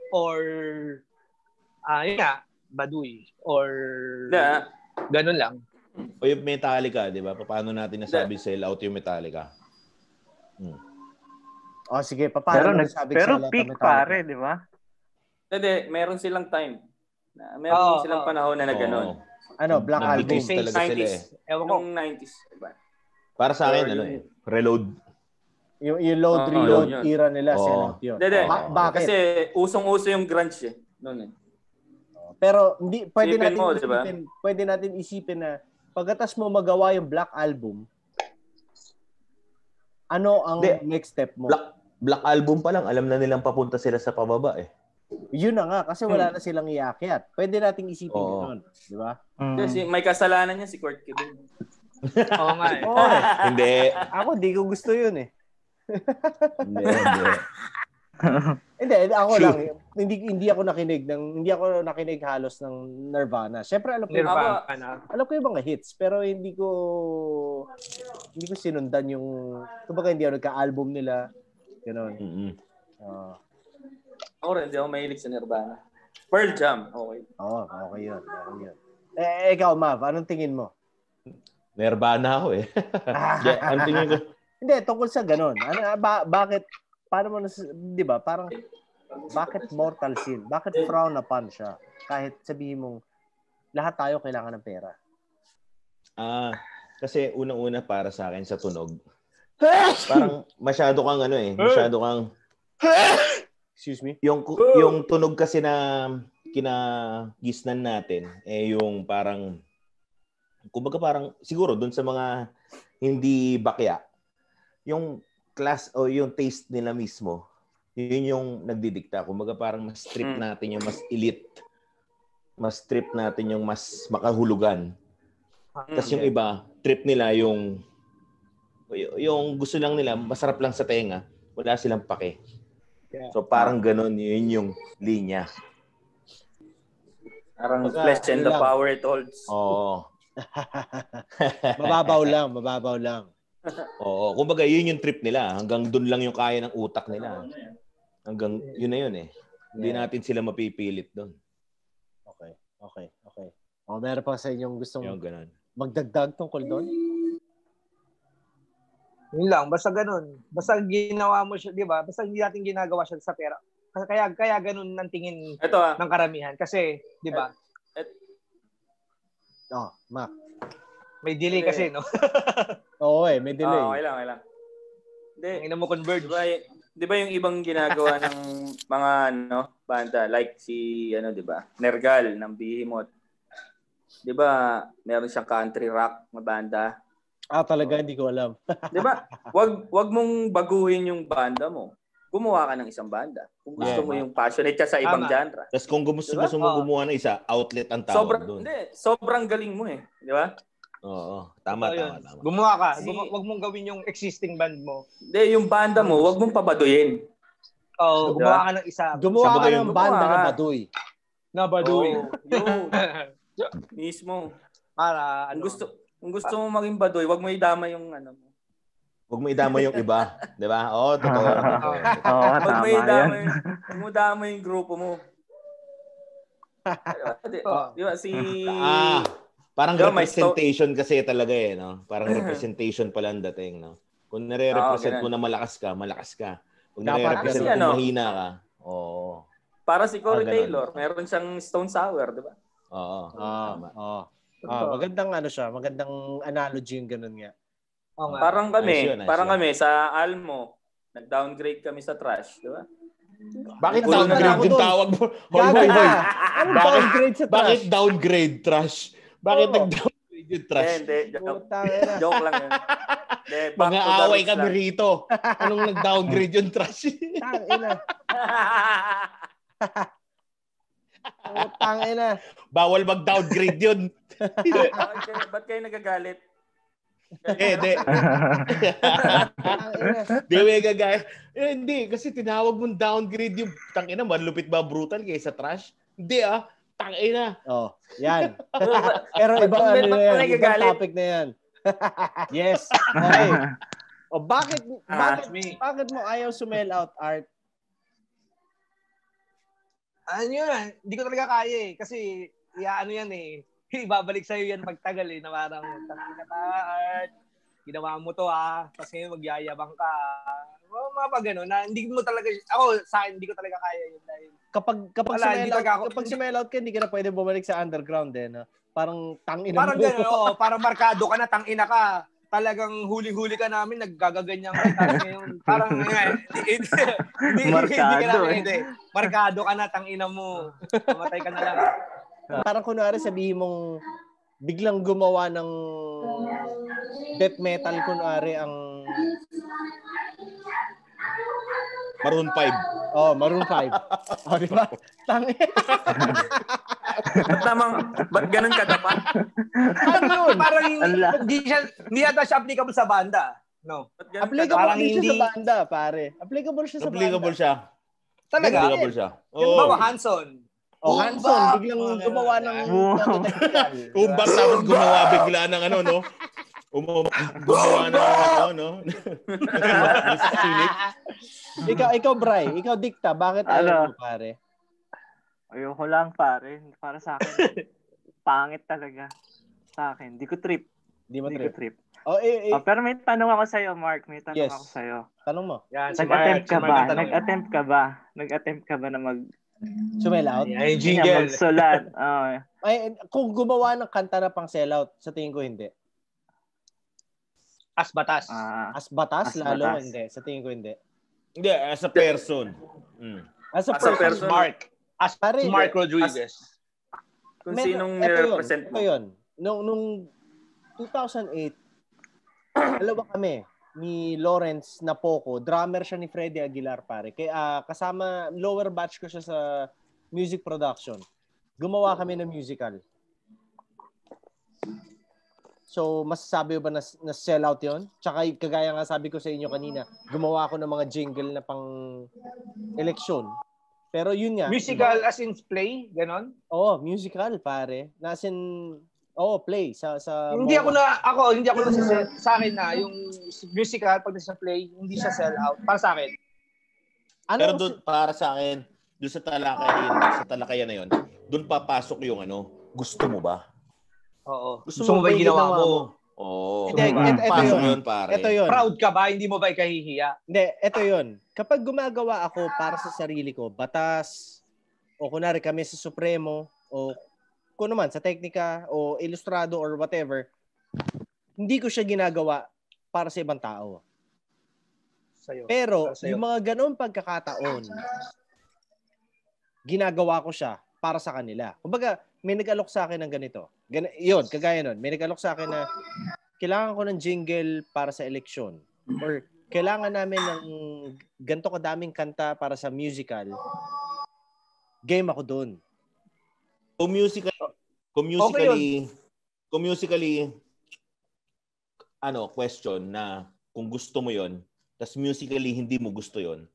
or, ah, yun nga, baduy or Hindi, ah. ganun lang. O yung Metallica, di ba? Paano natin nasabi sell out yung Metallica? O sige, paano Pero, nasabi pero sell out peak pare, di ba? Hindi, meron silang time. Meron Oo, silang panahon na na gano'n. Oo. Ano, Black Album. Talaga sila 90s. eh. Ewan ko. Nung 90s. Diba? Para sa akin, ano eh, reload. Yung, yung load, Oo, reload yun, yun. era nila, Oo. sell out yun. Hindi. Ba- bakit? Kasi usong-uso yung grunge eh. Noon eh. Pero hindi pwede Isipin natin mo, isipin, di ba? pwede natin isipin na pagkatas mo magawa yung Black Album, ano ang Hindi. next step mo? Black Black Album pa lang, alam na nilang papunta sila sa pababa eh. Yun na nga kasi wala Hmm. na silang iakyat. Pwede nating isipin Oo. yun, di ba? Mm. Kasi may kasalanan niya si Kurt Cobain. Oo nga eh. Oo. eh. hindi. Ako di ko gusto yun eh. Hindi, hindi. Hindi, ako lang. Hindi hindi ako nakinig ng hindi ako nakinig halos ng Nirvana. Syempre alam ko yung, Nirvana. alam ko yung mga hits pero hindi ko hindi ko sinundan yung kumbaga hindi ako nagka-album nila. Ganun. Mm-mm. Oo. Ako rin, hindi ako mahilig sa Nirvana. Pearl Jam, okay. Oo, okay yun. Okay yun. Eh, ikaw, Mav, anong tingin mo? Nirvana ako eh. Yeah, ang tingin ko, Hindi, tungkol sa ganun. Ano, ba, bakit, paano mo, nas- di ba, parang, bakit mortal sin? Bakit frown upon siya? Kahit sabihin mong, lahat tayo kailangan ng pera. ah, kasi unang-una para sa akin sa tunog. Parang masyado kang ano eh, masyado kang Excuse me? yung yung tunog kasi na kinagisnan natin eh yung parang kumbaga parang siguro dun sa mga hindi bakya yung class o yung taste nila mismo yun yung nagdidikta kumbaga parang mas strip Mm. natin yung mas elite mas strip natin yung mas makahulugan tapos yung iba trip nila yung yung gusto lang nila masarap lang sa tenga wala silang pake so parang ganun yun yung linya Parang Baga, flesh and the lang. power it holds. Oo. mababaw lang, mababaw lang. Oo. Kumbaga, yun yung trip nila. Hanggang doon lang yung kaya ng utak nila. Hanggang, yun na yun eh. Hindi Yeah. natin sila mapipilit doon. Okay, okay, okay. O, meron pa sa inyong gustong Yung ganun. magdagdag tungkol doon? Yun lang, basta ganun. Basta ginawa mo siya, di ba? Basta hindi natin ginagawa siya sa pera. Kaya kaya ganun ang tingin Ito ah, ng karamihan kasi, di ba? Oh, Mac. May delay kasi, no? Oo eh, may delay. ah, okay lang, okay lang. Hindi, Ang ina mo converge. Di ba, di ba yung ibang ginagawa ng mga ano, banda like si ano, di ba? Nergal ng Behemoth. Di ba, meron siyang country rock na banda. Ah, talaga, hindi ko alam. Di ba? Wag wag mong baguhin yung banda mo. Gumawa ka ng isang banda. Kung gusto Yeah. mo yung passionate ka sa ibang Tama. genre. Tapos kung gusto, Diba? gusto mo Oo. gumawa ng isa, outlet ang tawag Sobrang doon. hindi, sobrang galing mo eh, di ba? Oo. Tama, Totoo yun. tama, tama. Gumawa ka. Si- Guma- wag mong gawin yung existing band mo. Hindi, yung banda mo, wag mong pabaduyin. Oh, Diba? gumawa ka ng isa. Gumawa ka ng banda na baduy. na baduy. Oo, yun, mismo. Para Kung ano. gusto kung gusto mo maging baduy, wag mo idama yung ano mo. Huwag mo idama yung iba. Di ba? Oo, totoo. totoo. Oo, Wag tama mo yan. idama yung, wag mo idama yung grupo mo. Di, Oo. di ba, si... Ah, parang sto- representation kasi talaga eh, no? Parang representation pala ang dating, no? Kung nare-represent Oo, mo na malakas ka, malakas ka. Kung Dapat nare-represent kasi mo ano, mahina ka, oo. Para si Corey Ah. Taylor, meron siyang Stone Sour, di ba? Oo. Ah, tama. oh. Ah, magandang ano siya, magandang analogy yung ganun nga. Oo nga. Parang kami, Nice yun, nice parang yun. kami sa Almo, nag-downgrade kami sa trash, di ba? Bakit downgrade yung tawag mo? Hoy, hoy, hoy. Bakit- downgrade sa Bakit trash? downgrade trash? Bakit Oo. nag-downgrade yung trash? Hindi, hindi. Joke, joke lang yun. Hindi, back Mga away kami lang. rito. Anong nag-downgrade yung trash? Tang ina. Putang ina. Bawal mag-downgrade yun. Bakit kayo- Ba't kayo nagagalit? Eh, di. Di yung gagaya. Eh, hindi. Kasi tinawag mong downgrade yung tangina. Malupit ba brutal kaysa trash? Hindi ah. Tangina. Oh, yan. Pero iba ano na yan, ibang topic na yan. yes. Okay. O bakit Ah, bakit me. bakit mo ayaw sumel out art? Ano yun? Hindi ko talaga kaya eh. Kasi, ya, ano yan eh. Ibabalik sa'yo yan pagtagal eh. Na parang, tangina ka, art. Ginawa mo to ah. Tapos ngayon magyayabang ka. Oh, mga pag gano'n, na hindi mo talaga, ako sa hindi ko talaga kaya yun dahil Kapag kapag Wala, hindi out, ako- kapag sumel out ka, hindi ka na pwede bumalik sa underground eh, no? Parang tangina Parang mo. gano'n, oo, parang markado ka na, tangina ka. Talagang huli-huli ka namin, naggagaganyan ka. Ngayon, parang, eh, hindi, hindi, hindi, ka Markado, namin, eh. hindi. Markado ka na, tangina mo. Mamatay ka na lang. Parang kunwari sabihin mong biglang gumawa ng death metal kunwari ang Maroon 5. oh, Maroon 5. oh, di ba? Tangina. Ba't namang, ba't ganun ka dapat? ano yun? Parang, hindi siya, hindi yata siya applicable sa banda. No. Applicable Parang siya hindi- sa banda, pare. Applicable siya sa Applicable banda. siya. Talaga? Unbreakable siya. Yung bawa Oo. Hanson. O Hanson, biglang Mga gumawa ng. Umbak tapos gumawa bigla ng ano, no? Um, gumawa ng ano, no? ikaw, ikaw, Bray. Ikaw, Dikta. Bakit Ano? ayaw mo, pare? Ayoko lang pare. Para sa akin, pangit talaga. Sa akin. Di ko trip. Di mo Di ko trip. trip. Oh, eh, eh, Oh, pero may tanong ako sa'yo, Mark. May tanong Yes. ako sa'yo. tanong mo. Yan, si Nag-attempt Mark. ka Si Mark ba? Nag-attempt ka ba? Nag-attempt ka ba na mag Sumel out? Yan, jingle. magsulat? Oh, Ay, kung gumawa ng kanta na pang sellout, sa tingin ko hindi. As batas. ah, As batas, As lalo batas. hindi. Sa tingin ko hindi. Hindi, as a person. Mm. As a As a person, person, Mark. As Pare, Mark Rodriguez. Kung Men- sinong eto mo. yun. Nung, nung 2008, dalawa kami ni Lawrence Napoco. Drummer siya ni Freddy Aguilar, pare. Kaya ah, kasama, lower batch ko siya sa music production. Gumawa kami ng musical. So, masasabi mo ba na, na sell out yun? Tsaka kagaya nga sabi ko sa inyo kanina, gumawa ako ng mga jingle na pang eleksyon. Pero yun nga. Musical as in play, ganon. Oo, musical, pare. Nas in, oo, play. Sa, sa hindi ako MOA. na, ako, hindi ako na sa akin na, yung musical, pag nasa play, hindi siya sell out. Para sa akin. Ano Pero doon, para sa akin, doon sa talakayan, sa talakayan na yon, doon papasok yung ano, gusto mo ba? Oo. Gusto, Gusto mo ba yung ginawa mo? Oo. Hindi, Mm. et- Pasok yun. yun, pare. Ito yun. Proud ka ba? Hindi mo ba ikahihiya? Hindi, ito yun. Kapag gumagawa ako para sa sarili ko, batas, o kunwari kami sa Supremo, o kung naman, sa teknika, o ilustrado, or whatever, hindi ko siya ginagawa para sa ibang tao. Sa'yo. Pero, sa'yo. yung mga ganoong pagkakataon, ginagawa ko siya para sa kanila. Kumbaga, may nag-alok sa akin ng ganito. Gan- yun, kagaya nun. May nag-alok sa akin na kailangan ko ng jingle para sa eleksyon. Or kailangan namin ng ganito kadaming kanta para sa musical. Game ako doon. Kung musical, kung musically, kung musically, ano, question na kung gusto mo yon tas musically hindi mo gusto yon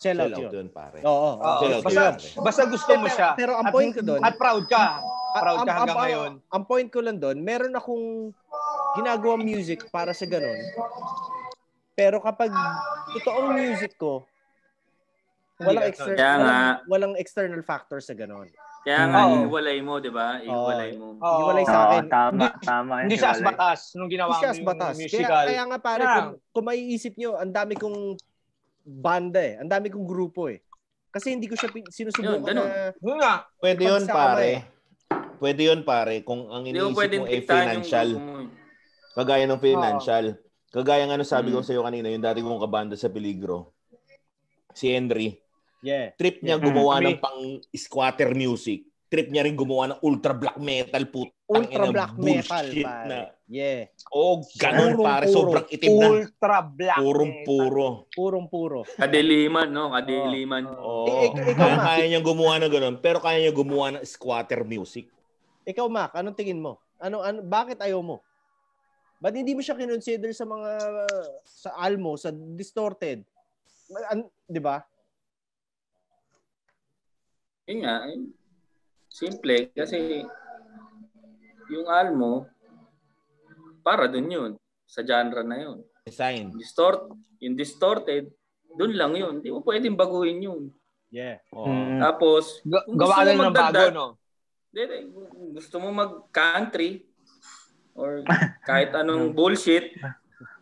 Sell sell out out yun. yun, pare. Oo. Oo. Sell out basta, yun, basta gusto mo siya. Pero ang At- point ko doon, At proud ka. Proud ka hanggang ang- ngayon. Ang point ko lang doon, meron akong ginagawang music para sa ganun. Pero kapag totoong music ko, walang external Kaya nga. walang, walang external factor sa ganun. Kaya nga, Oo. iwalay mo, di ba? Iwalay mo. Oo. Hiwalay sa Oo, akin. tama, Hindi- tama. yun, Hindi siya as batas nung ginawa mo yung batas. Kaya, musical. kaya nga pare, Yeah. kung, kung maiisip nyo, ang dami kong banda eh. Ang dami kong grupo eh. Kasi hindi ko siya pin- sinusubukan Yun, na... Yun nga. Pwede yun, pare. eh. Pwede yun, pare. Kung ang iniisip mo ay yung financial. mo. eh. Kagaya ng financial. Kagaya nga nung sabi ko Mm. sa iyo kanina, yung dati kong kabanda sa Peligro. Si Henry. Yeah. Trip niya gumawa Kami- ng pang squatter music. Trip niya rin gumawa ng ultra black metal putang Ultra black metal, pare. Na. Yeah. Oh, ganun Purong pare. puro. Sobrang itim na. Ultra black. Purong metal. puro. Purong-puro. Kadiliman, no? Kadiliman. Oo. Ik- ik- ikaw, kaya, kaya niya gumawa ng ganun. Pero kaya niya gumawa ng squatter music. Ikaw, Mac, anong tingin mo? Ano, ano, bakit ayaw mo? Ba't hindi mo siya kinonsider sa mga, sa Almo, sa Distorted? An, di ba? Yun nga, simple. Kasi yung Almo, para dun yun. Sa genre na yun. Design. Distort, yung distorted, dun lang yun. Hindi mo pwedeng baguhin yun. Yeah. Oo. Mm. Tapos, Kung Gawa gusto ka mo lang ng bago, no? Hindi, gusto mo mag-country or kahit anong bullshit,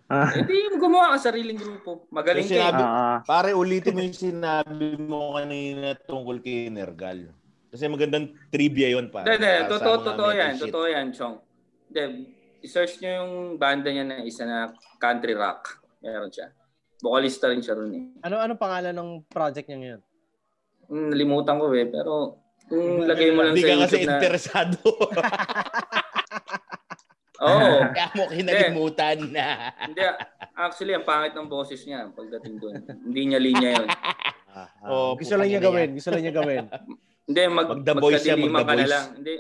Ah, hindi mo gumawa ka sariling grupo. Magaling Kasi ka. sinabi- eh. ah, ah. Pare, ulitin mo yung sinabi mo kanina tungkol kay Nergal. Kasi magandang trivia yun, pare. Hindi, hindi. Sa Totoo, totoo yan. shit. Totoo yan, Chong. Hindi, i-search nyo yung banda niya na isa na country rock. Meron siya. Vocalista rin siya ron eh. Ano ano pangalan ng project niya ngayon? Hmm, nalimutan ko eh, pero kung lagay mo lang Hindi sa ka kasi YouTube na... interesado. Oo. Kaya mo kinalimutan na. Hindi, actually, ang pangit ng boses niya pagdating doon. Hindi niya linya yun. Oh, gusto lang niya gawin. Gusto lang niya gawin. Hindi, mag, Mag-the voice siya, ka mag-the na voice. lang. Hindi,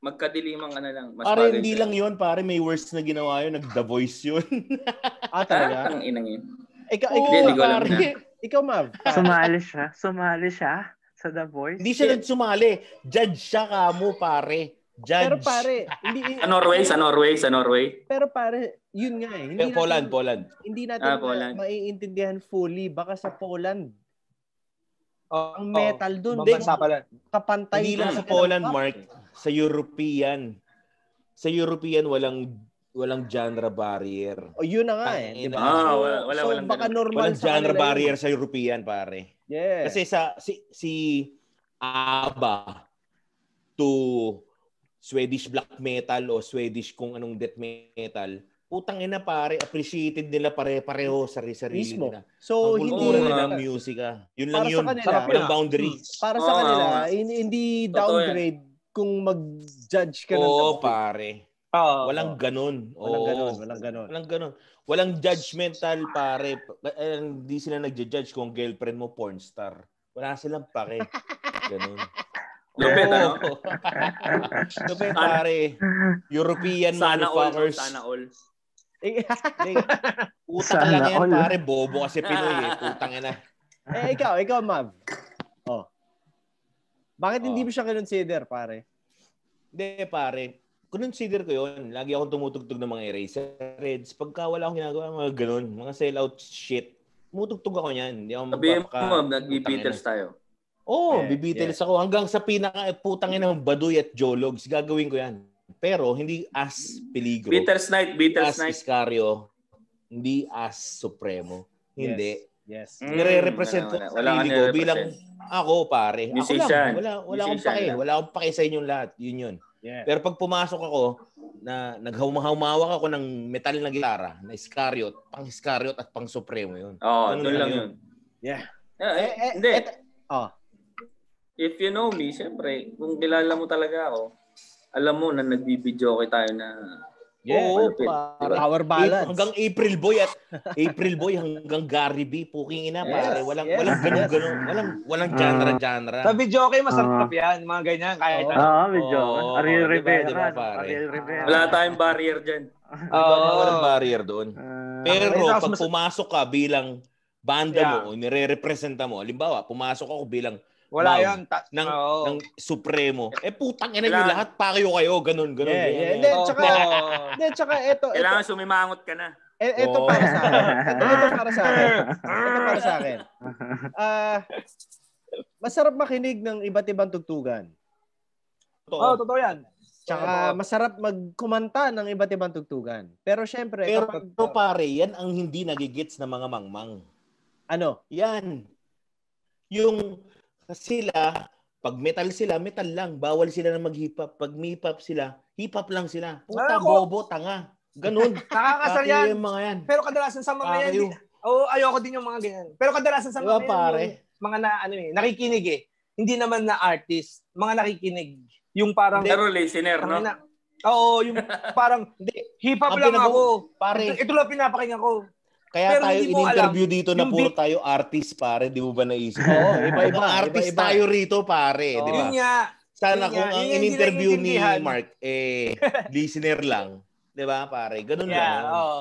magkadiliman ka na lang. Mas Pare, hindi sa'yo. lang yun. Pare, may words na ginawa yun. Nag-the voice yun. Ah, Ah, talaga? ang inang yun. Ikaw, Oo, Hindi, hindi ko alam pare. na. Ikaw, Mav. pare. Sumali siya. Sumali siya sa The Voice. Hindi siya nagsumali. Judge siya kamo, pare. Judge. Pero pare, hindi, Sa Norway, sa Norway, sa Norway. pero pare, yun nga eh. Hindi Poland, natin, Poland. Hindi natin Ah, Poland. maiintindihan fully. Baka sa Poland, Oh, ang metal dun, Ibang bansa pala. kapantay. Hindi lang sa Poland, Mark. Sa European. Sa European, walang walang genre barrier. O yun na nga eh. Di ba? Ah, So- wala- wala- so, walang baka ganun. normal Walang sa genre kanila yun. barrier sa European, pare. Yeah. Kasi sa si si ABBA to Swedish black metal o Swedish kung anong death metal, putang ina pare, appreciated nila pare-pareho sarili-sarili Mismo. nila. So, Ang hindi, nga. ng music ah. Yun Para lang sa yun. kanila, Sarap Walang yun. boundary. para Oo, sa oo, kanila, hin- hindi downgrade kung mag-judge ka ng Oo, pare. Oo. Walang ganun. Walang Oo. ganun, walang ganun. Walang ganun. Walang judgmental, pare. Eh, Hindi sila nagja-judge kung girlfriend mo porn star. Wala silang pake. Ganun. Lupit, ano? Lupit, pare. European Sana all, motherfuckers. sana all. Hindi. Utang Sana lang yan, all. pare. Bobo kasi Pinoy eh. Putang ina. eh, ikaw, ikaw, Mav. Oh. Bakit hindi Oh. mo siya kinonsider, pare? Hindi, pare. Consider ko yun. Lagi akong tumutugtog ng mga eraser reds. Pagka wala akong ginagawa, mga ganun. Mga sellout shit. Tumutugtog ako niyan. Hindi ako Sabihin mo, magpapaka- nag-Beatles tayo. Oo, oh, Yeah, bibitils ako. Hanggang sa pinaka putang ina ng Baduy at Jologs, gagawin ko yan. Pero hindi as peligro. Beatles Night, Beatles as Night. Iscario. Hindi as Supremo. Hindi. Yes. Mm, Nire-represent ko sarili ko bilang ako, pare. Ako Musician. lang. Wala, wala akong Musician pake. lang. Wala akong pake sa inyong lahat. Yun yun. Yeah. Pero pag pumasok ako, na naghumawak ako ng metal na gitara, na Iscariot, pang Iscariot at pang Supremo yun. Oo, Ganun doon lang yun. yun. Yeah. Eh, eh, Eh, eh, hindi. et- oh. If you know me, siyempre, kung kilala mo talaga ako, alam mo na nagbibideo okay tayo na Yeah. Oo, malupit. pare. Power balance. hanggang April Boy at April Boy hanggang Gary B. Puking ina Yes, pare. Walang yes, walang ganun yes. ganun. Walang walang genre genre. Sa video okay, masarap Ah. yan. Mga ganyan. Kahit Oo. ano. Oo, medyo. Oo, Ariel diba, Rivera. diba? Ariel Rivera. Wala tayong barrier dyan. Oo. walang barrier doon. Ah, Pero pag mas- pumasok ka bilang banda Yeah. mo, nire-representa mo, halimbawa, pumasok ako bilang Wala Ma'am, yan. Ta- ng Oo. ng Supremo. Eh putang ina Kailangan- lahat pareho kayo, ganun ganun. Yeah, ganyan, yeah. Hindi, Oo. tsaka- Hindi, tsaka ito, ito, Kailangan sumimangot ka na. E- Ito Oo. para sa akin. Ito, ito para sa akin. Ito para sa akin. Ah, masarap makinig ng iba't ibang tugtugan. Totoo. Oo, totoo yan. Tsaka masarap magkumanta ng iba't ibang tugtugan. Pero syempre, Pero, kapag, pero pare, yan ang hindi nagigits ng mga mangmang. ano, Yan. Yung sila, pag metal sila, metal lang. Bawal sila na mag-hip hop. Pag hip hop sila, hip hop lang sila. Puta, Ako- bobo, tanga. Ganun. Nakakasar Pake yan. yung mga yan. Pero kadalasan sa mga yan, Pake di- Oo, ayoko din yung mga ganyan. Pero kadalasan sa Diba, mga yan, pare? yung mga na, ano eh, nakikinig eh. Hindi naman na artist, mga nakikinig. Yung parang, Pero listener, no? Tangina. Oo, yung parang, Hindi. hip hop Ang lang pinag- ako. Pare, Ito, ito lang pinapakinggan ko. Kaya pero tayo in-interview dito na puro beat- tayo artist, pare. Di mo ba naisip? Oo, iba-iba, Ibang artist iba-iba. tayo rito, pare. Oo. Di ba? Yun nga. Sana Yun kung nga, ang in-interview ni. Mark, eh, listener lang. Di ba, pare? Ganun Yeah, lang. oo.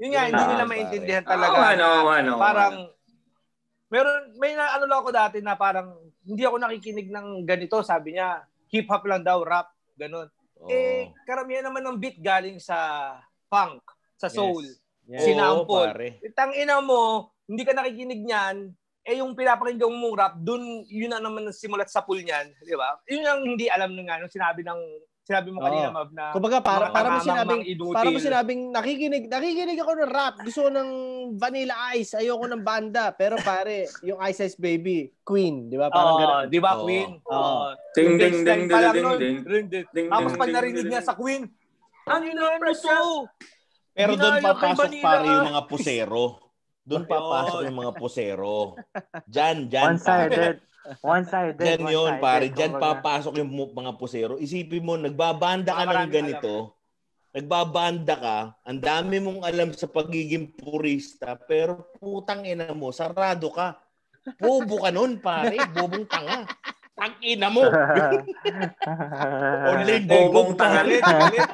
Yun nga, Yun hindi nila pare. maintindihan talaga. ano, na ano, parang, ano. meron, may na, ano lang ako dati na parang, hindi ako nakikinig ng ganito. Sabi niya, hip hop lang daw, rap, ganun. Oo. Eh, karamihan naman ng beat galing sa funk, sa soul. Yes. Oo, sinampol. pare. Tang ina mo, hindi ka nakikinig niyan, eh yung pinapakinggan mong rap, dun yun na naman simulat sa pool niyan, di ba? Yun ang hindi alam ng ano, sinabi ng sinabi mo kanina, Oo. Mab, na Kumbaga, para, para mo sinabing, para mo sinabing, nakikinig, nakikinig ako ng rap. Gusto ko ng Vanilla Ice. Ayoko ng banda. Pero pare, yung Ice Ice Baby, Queen. Di ba? Parang ganun. di ba, Oo. Queen? Oo. Oo. Ding, Yung ding, bass ding, line pa lang ding, nun, ding, ring, ding. ding, Tapos ding, pag ding, narinig ding, niya ding. sa Queen, ang ina mo to? Pero doon papasok pare yung mga pusero. Doon papasok yung mga pusero. Diyan, diyan. One-sided. One-sided. Diyan yun, one-sided, pare. Diyan papasok yung mga pusero. Isipin mo, nagbabanda ka ng ganito. Nagbabanda ka. Ang dami mong alam sa pagiging purista. Pero putang ina mo, sarado ka. Bobo ka nun, pare. Bobong tanga. Ang ina mo. Online bobong Bobong tanga. Galit, galit.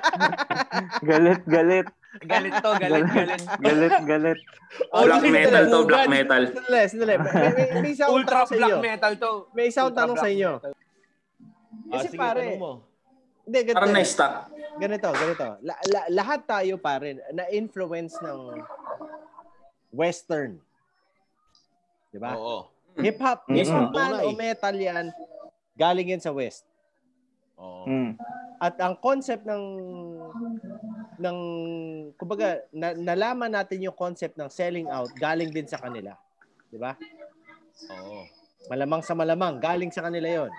galit, galit. Galit to, galit, galit. Galit, galit. Black Only metal to, black metal. Sandali, sandali. May, may, may Ultra tanong sa black inyo. metal to. May isa akong Ultra tanong sa black inyo. metal. Ah, Kasi sige, pare, mo. hindi, ganito. Parang na-stuck. ganito, ganito. La, la- lahat tayo pare na-influence ng western. 'Di ba? Oo. Hip hop, Mm. hip hop Oo man nga o metal 'yan, galing yan sa west. Oo. Mm. At ang concept ng ng kumbaga na, nalaman natin yung concept ng selling out galing din sa kanila. 'Di ba? Oo. Malamang sa malamang galing sa kanila 'yon.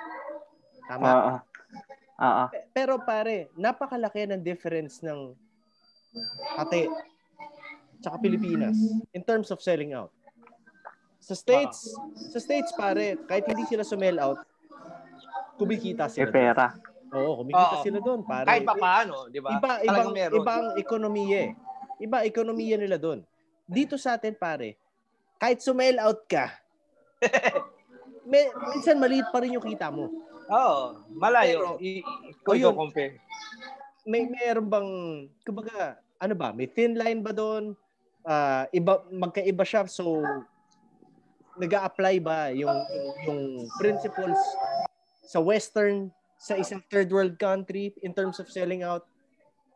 Tama. Oo. Oo. Pe- Pero pare, napakalaki ng difference ng Ate tsaka Pilipinas in terms of selling out. Sa States, sa States pare, kahit hindi sila sumel out, kumikita sila. doon. pera. Oo, kumikita Oo. sila doon, pare. Kahit pa paano, di ba? Iba, ibang, Talagang meron. ibang ekonomiya eh. Iba ekonomiya nila doon. Dito sa atin, pare, kahit sumel out ka, may, minsan maliit pa rin yung kita mo. Oo, malayo. Pero- I- i- O Kung yun. compare. may meron bang kumbaga ano ba may thin line ba doon Ah, iba magkaiba siya so nag-a-apply ba yung yung principles sa western sa isang third world country in terms of selling out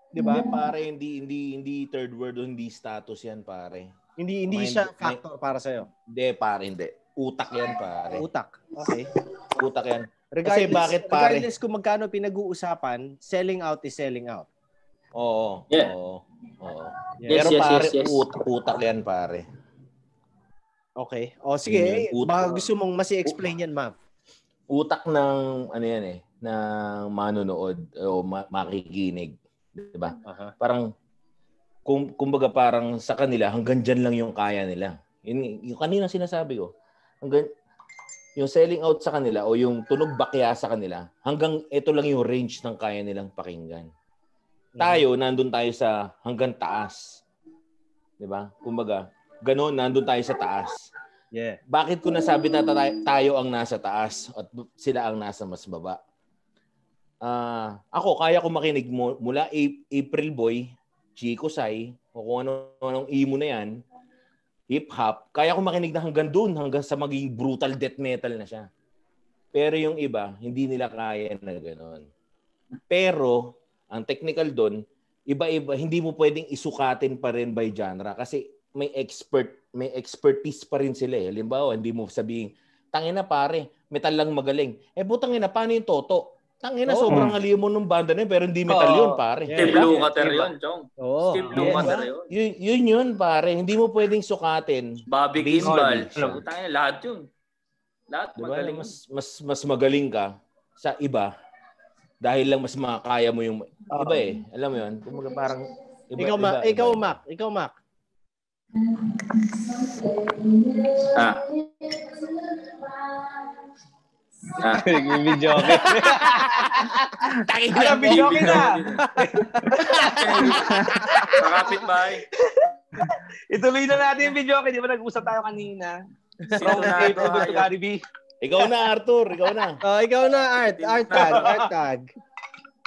'di ba Hindi pare, hindi hindi hindi third world hindi status 'yan pare. hindi hindi Mind- siya factor para sa Hindi pare, hindi. Utak 'yan pare. utak okay Utak 'yan. regardless bakit, pare? regardless kung magkano pinag-uusapan selling out is selling out Oo. Yeah. Oo. Oo. Yes, Pero yes, pare, yes, yes. ut- utak 'yan pare. okay o sige utak. baka gusto mong mas i-explain yan ma'am Utak ng ano 'yan eh, ng manonood o ma- makikinig, 'di ba? Aha. Parang kum, kumbaga parang sa kanila hanggang diyan lang yung kaya nila. Yun, yung kanina sinasabi ko. Hanggang yung selling out sa kanila o yung tunog bakya sa kanila, hanggang ito lang yung range ng kaya nilang pakinggan. Tayo, nandun tayo sa hanggang taas. 'Di ba? Kumbaga, ganoon nandun tayo sa taas. yeah Bakit ko nasabi na ta- tayo ang nasa taas at sila ang nasa mas baba? Ah, ako kaya ko makinig mo, mula April Boy, Chico Sai, o kung ano anong emo na 'yan, hip hop, kaya ko makinig na hanggang doon, hanggang sa maging brutal death metal na siya. Pero yung iba, hindi nila kaya na gano'n. Pero ang technical doon, iba-iba, hindi mo pwedeng isukatin pa rin by genre kasi may expert, may expertise pa rin sila eh. Halimbawa, hindi mo sabihin, tangina pare, metal lang magaling. Eh butang ina, paano yung toto? Tangina, Oo. sobrang haliw mo nung banda na yun, pero hindi metal Oo. yun, pare. Yeah. Steve Diba? Lukather yun, Chong. Oo. Steve Yeah. Lukather yun. Yun, yun yun, pare. Hindi mo pwedeng sukatin. Bobby Baseball. Kimball. Putang ina, lahat yun. Lahat Di ba? magaling. Mas, mas, mas magaling ka sa iba dahil lang mas makakaya mo yung iba eh. Alam mo yun? Kumbaga parang iba, ikaw, iba, iba. ikaw, Mac. Ikaw, Mac. Ah. Ah. Video okay. Ano, video okay na. Kakapit bahay. Ituloy na natin yung video. Di ba nag-usap tayo kanina? From na A ito? to Gary B. Ikaw na, Arthur. Ikaw na. Oh, ikaw na, Art. Art tag. Art tag.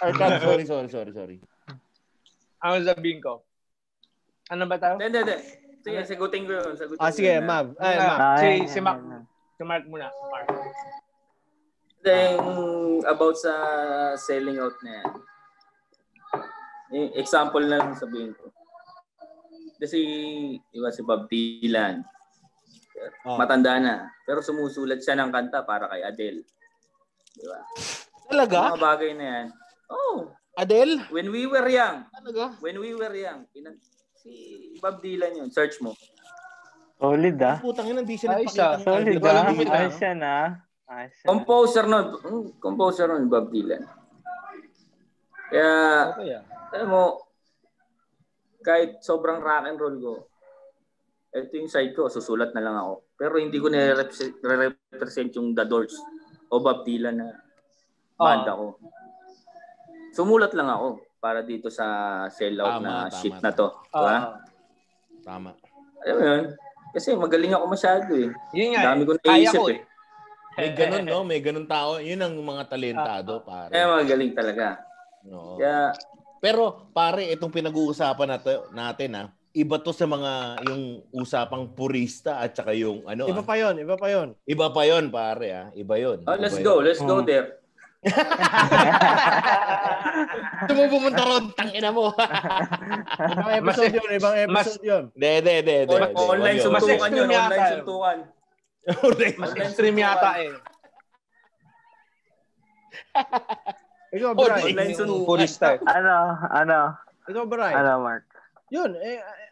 Arthur, sorry, sorry, sorry, sorry. Ano sabihin ko? Ano ba tayo? Hindi, hindi. Sige, sagutin ko yun. Sagutin Ah, sige. Mav. Ay, Ah, Mac. si, si ay. Si Mark muna. Mark. Then, about sa selling out na yan. Eh, Example na lang sabihin ko. Kasi, iba si Bob Dylan. Oh. Matanda na. Pero sumusulat siya ng kanta para kay Adele. Di ba? Talaga? Mga bagay na yan. Oh, Adele? when we were young. Talaga? When we were young. Pinan- si Bob Dylan yun. Search mo. Solid ah. Putang ina, hindi siya nagpakita. ah. Solid ah. Ayos yan ah. Yan. Composer nun. mm, Composer nun, Bob Dylan. Kaya, Okay ah. alam mo, kahit sobrang rock and roll ko, ito yung side ko, susulat na lang ako. Pero hindi ko nire-represent yung The Doors o Bob Dylan na banda ko. Sumulat lang ako para dito sa sellout Tama, na tama, shit tama. na to. Diba? Ah. Tama. Alam mo yun? Kasi magaling ako masyado eh. Yun nga. Dami ko Kaya naisip ko eh. May ganun, no? May ganun tao. Yun ang mga talentado, pare. Kaya magaling talaga. Oo. Kaya Pero pare, itong pinag-uusapan natin, natin ha, iba to sa mga yung usapang purista at saka yung ano. Iba ah, pa yon, iba pa yon. iba pa yon pare ah. Iba yon. Oh, let's Iba go, yun. let's go Mm. there. Gusto mo pumunta ron, tangina mo. Ibang episode yun, ibang episode yun. De, de, de, de. On- online Mas suntukan yun, online suntukan. Mas extreme yata eh. Ikaw, Oh, Bray. Online Yung suntukan. purista ano, ano, Ikaw, Bray. ano, Mark? Yun, eh, eh,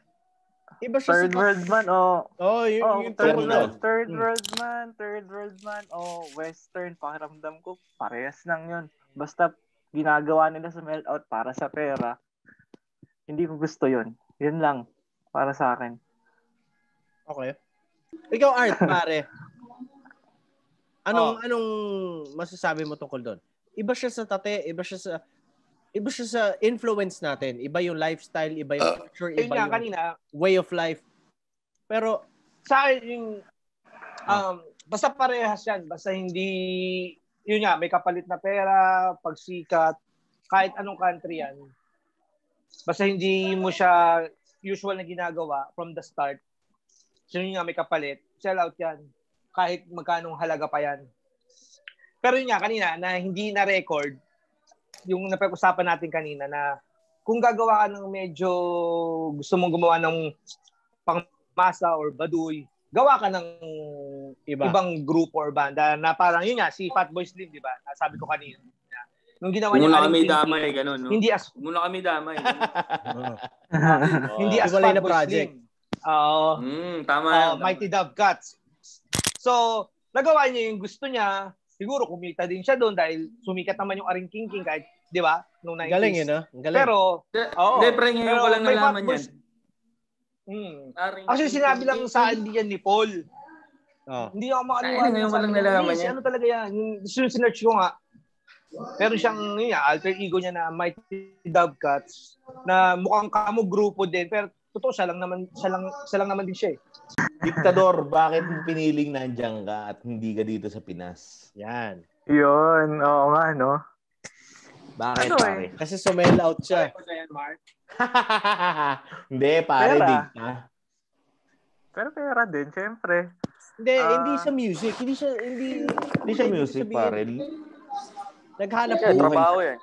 iba siya Third world man o Oh, yun, oh, yung third third world. third Hmm. world man, third world man o western pakiramdam ko parehas lang 'yun. Basta ginagawa nila sa melt out para sa pera. Hindi ko gusto 'yun. 'Yun lang para sa akin. Okay. Ikaw, Art, pare. Anong, anong masasabi mo tungkol doon? Iba siya sa tate, iba siya sa iba siya sa influence natin. Iba yung lifestyle, iba yung culture, Yun iba yung kanina, way of life. Pero, sa akin yung um, basta parehas yan basta hindi yun nga may kapalit na pera pagsikat kahit anong country yan basta hindi mo siya usual na ginagawa from the start so yun nga may kapalit sell out yan kahit magkanong halaga pa yan pero yun nga kanina na hindi na record yung napag-usapan natin kanina na kung gagawa ka ng medyo gusto mong gumawa ng pangmasa or baduy gawa ka ng iba. ibang group or banda na parang yun nga si Fatboy Slim di ba nasabi ko kanina na nung ginawa niya muna kami damay, ganun, no? hindi as muna kami damay. Hindi as Fatboy project. Slim Oo Mm, tama uh. Mighty Dove Cats so nagawa niya yung gusto niya siguro kumita din siya doon dahil sumikat naman yung Aring King King kahit di ba nung 90s Galing yun, no? Ang galing. pero De- Oo. de, pre, ngayon Pero ko lang may nalaman yan. Hmm. Aring- Actually, sinabi lang sa hindi yan ni Paul. oh. Hindi ako Ay, makalimutan. ngayon ko lang niya, nalaman "Yes, yan." Ano talaga yan? Yung sinerch ko nga. Meron siyang yun alter ego niya na Mighty Dovecats na mukhang kamo grupo din pero totoo siya lang naman siya lang siya lang naman din siya eh. Diktador, bakit mo piniling nandiyan ka at hindi ka dito sa Pinas? Yan. 'Yun, oo nga no. Bakit, Ano pare? Kasi sumel out siya. hindi, pare, Pera. dikta. Pero pera din, syempre. Hindi, Ah. hindi sa music. Hindi siya, hindi, Hindi siya music, sabihin. pare. Naghanap Yeah, buhay. trabaho yan.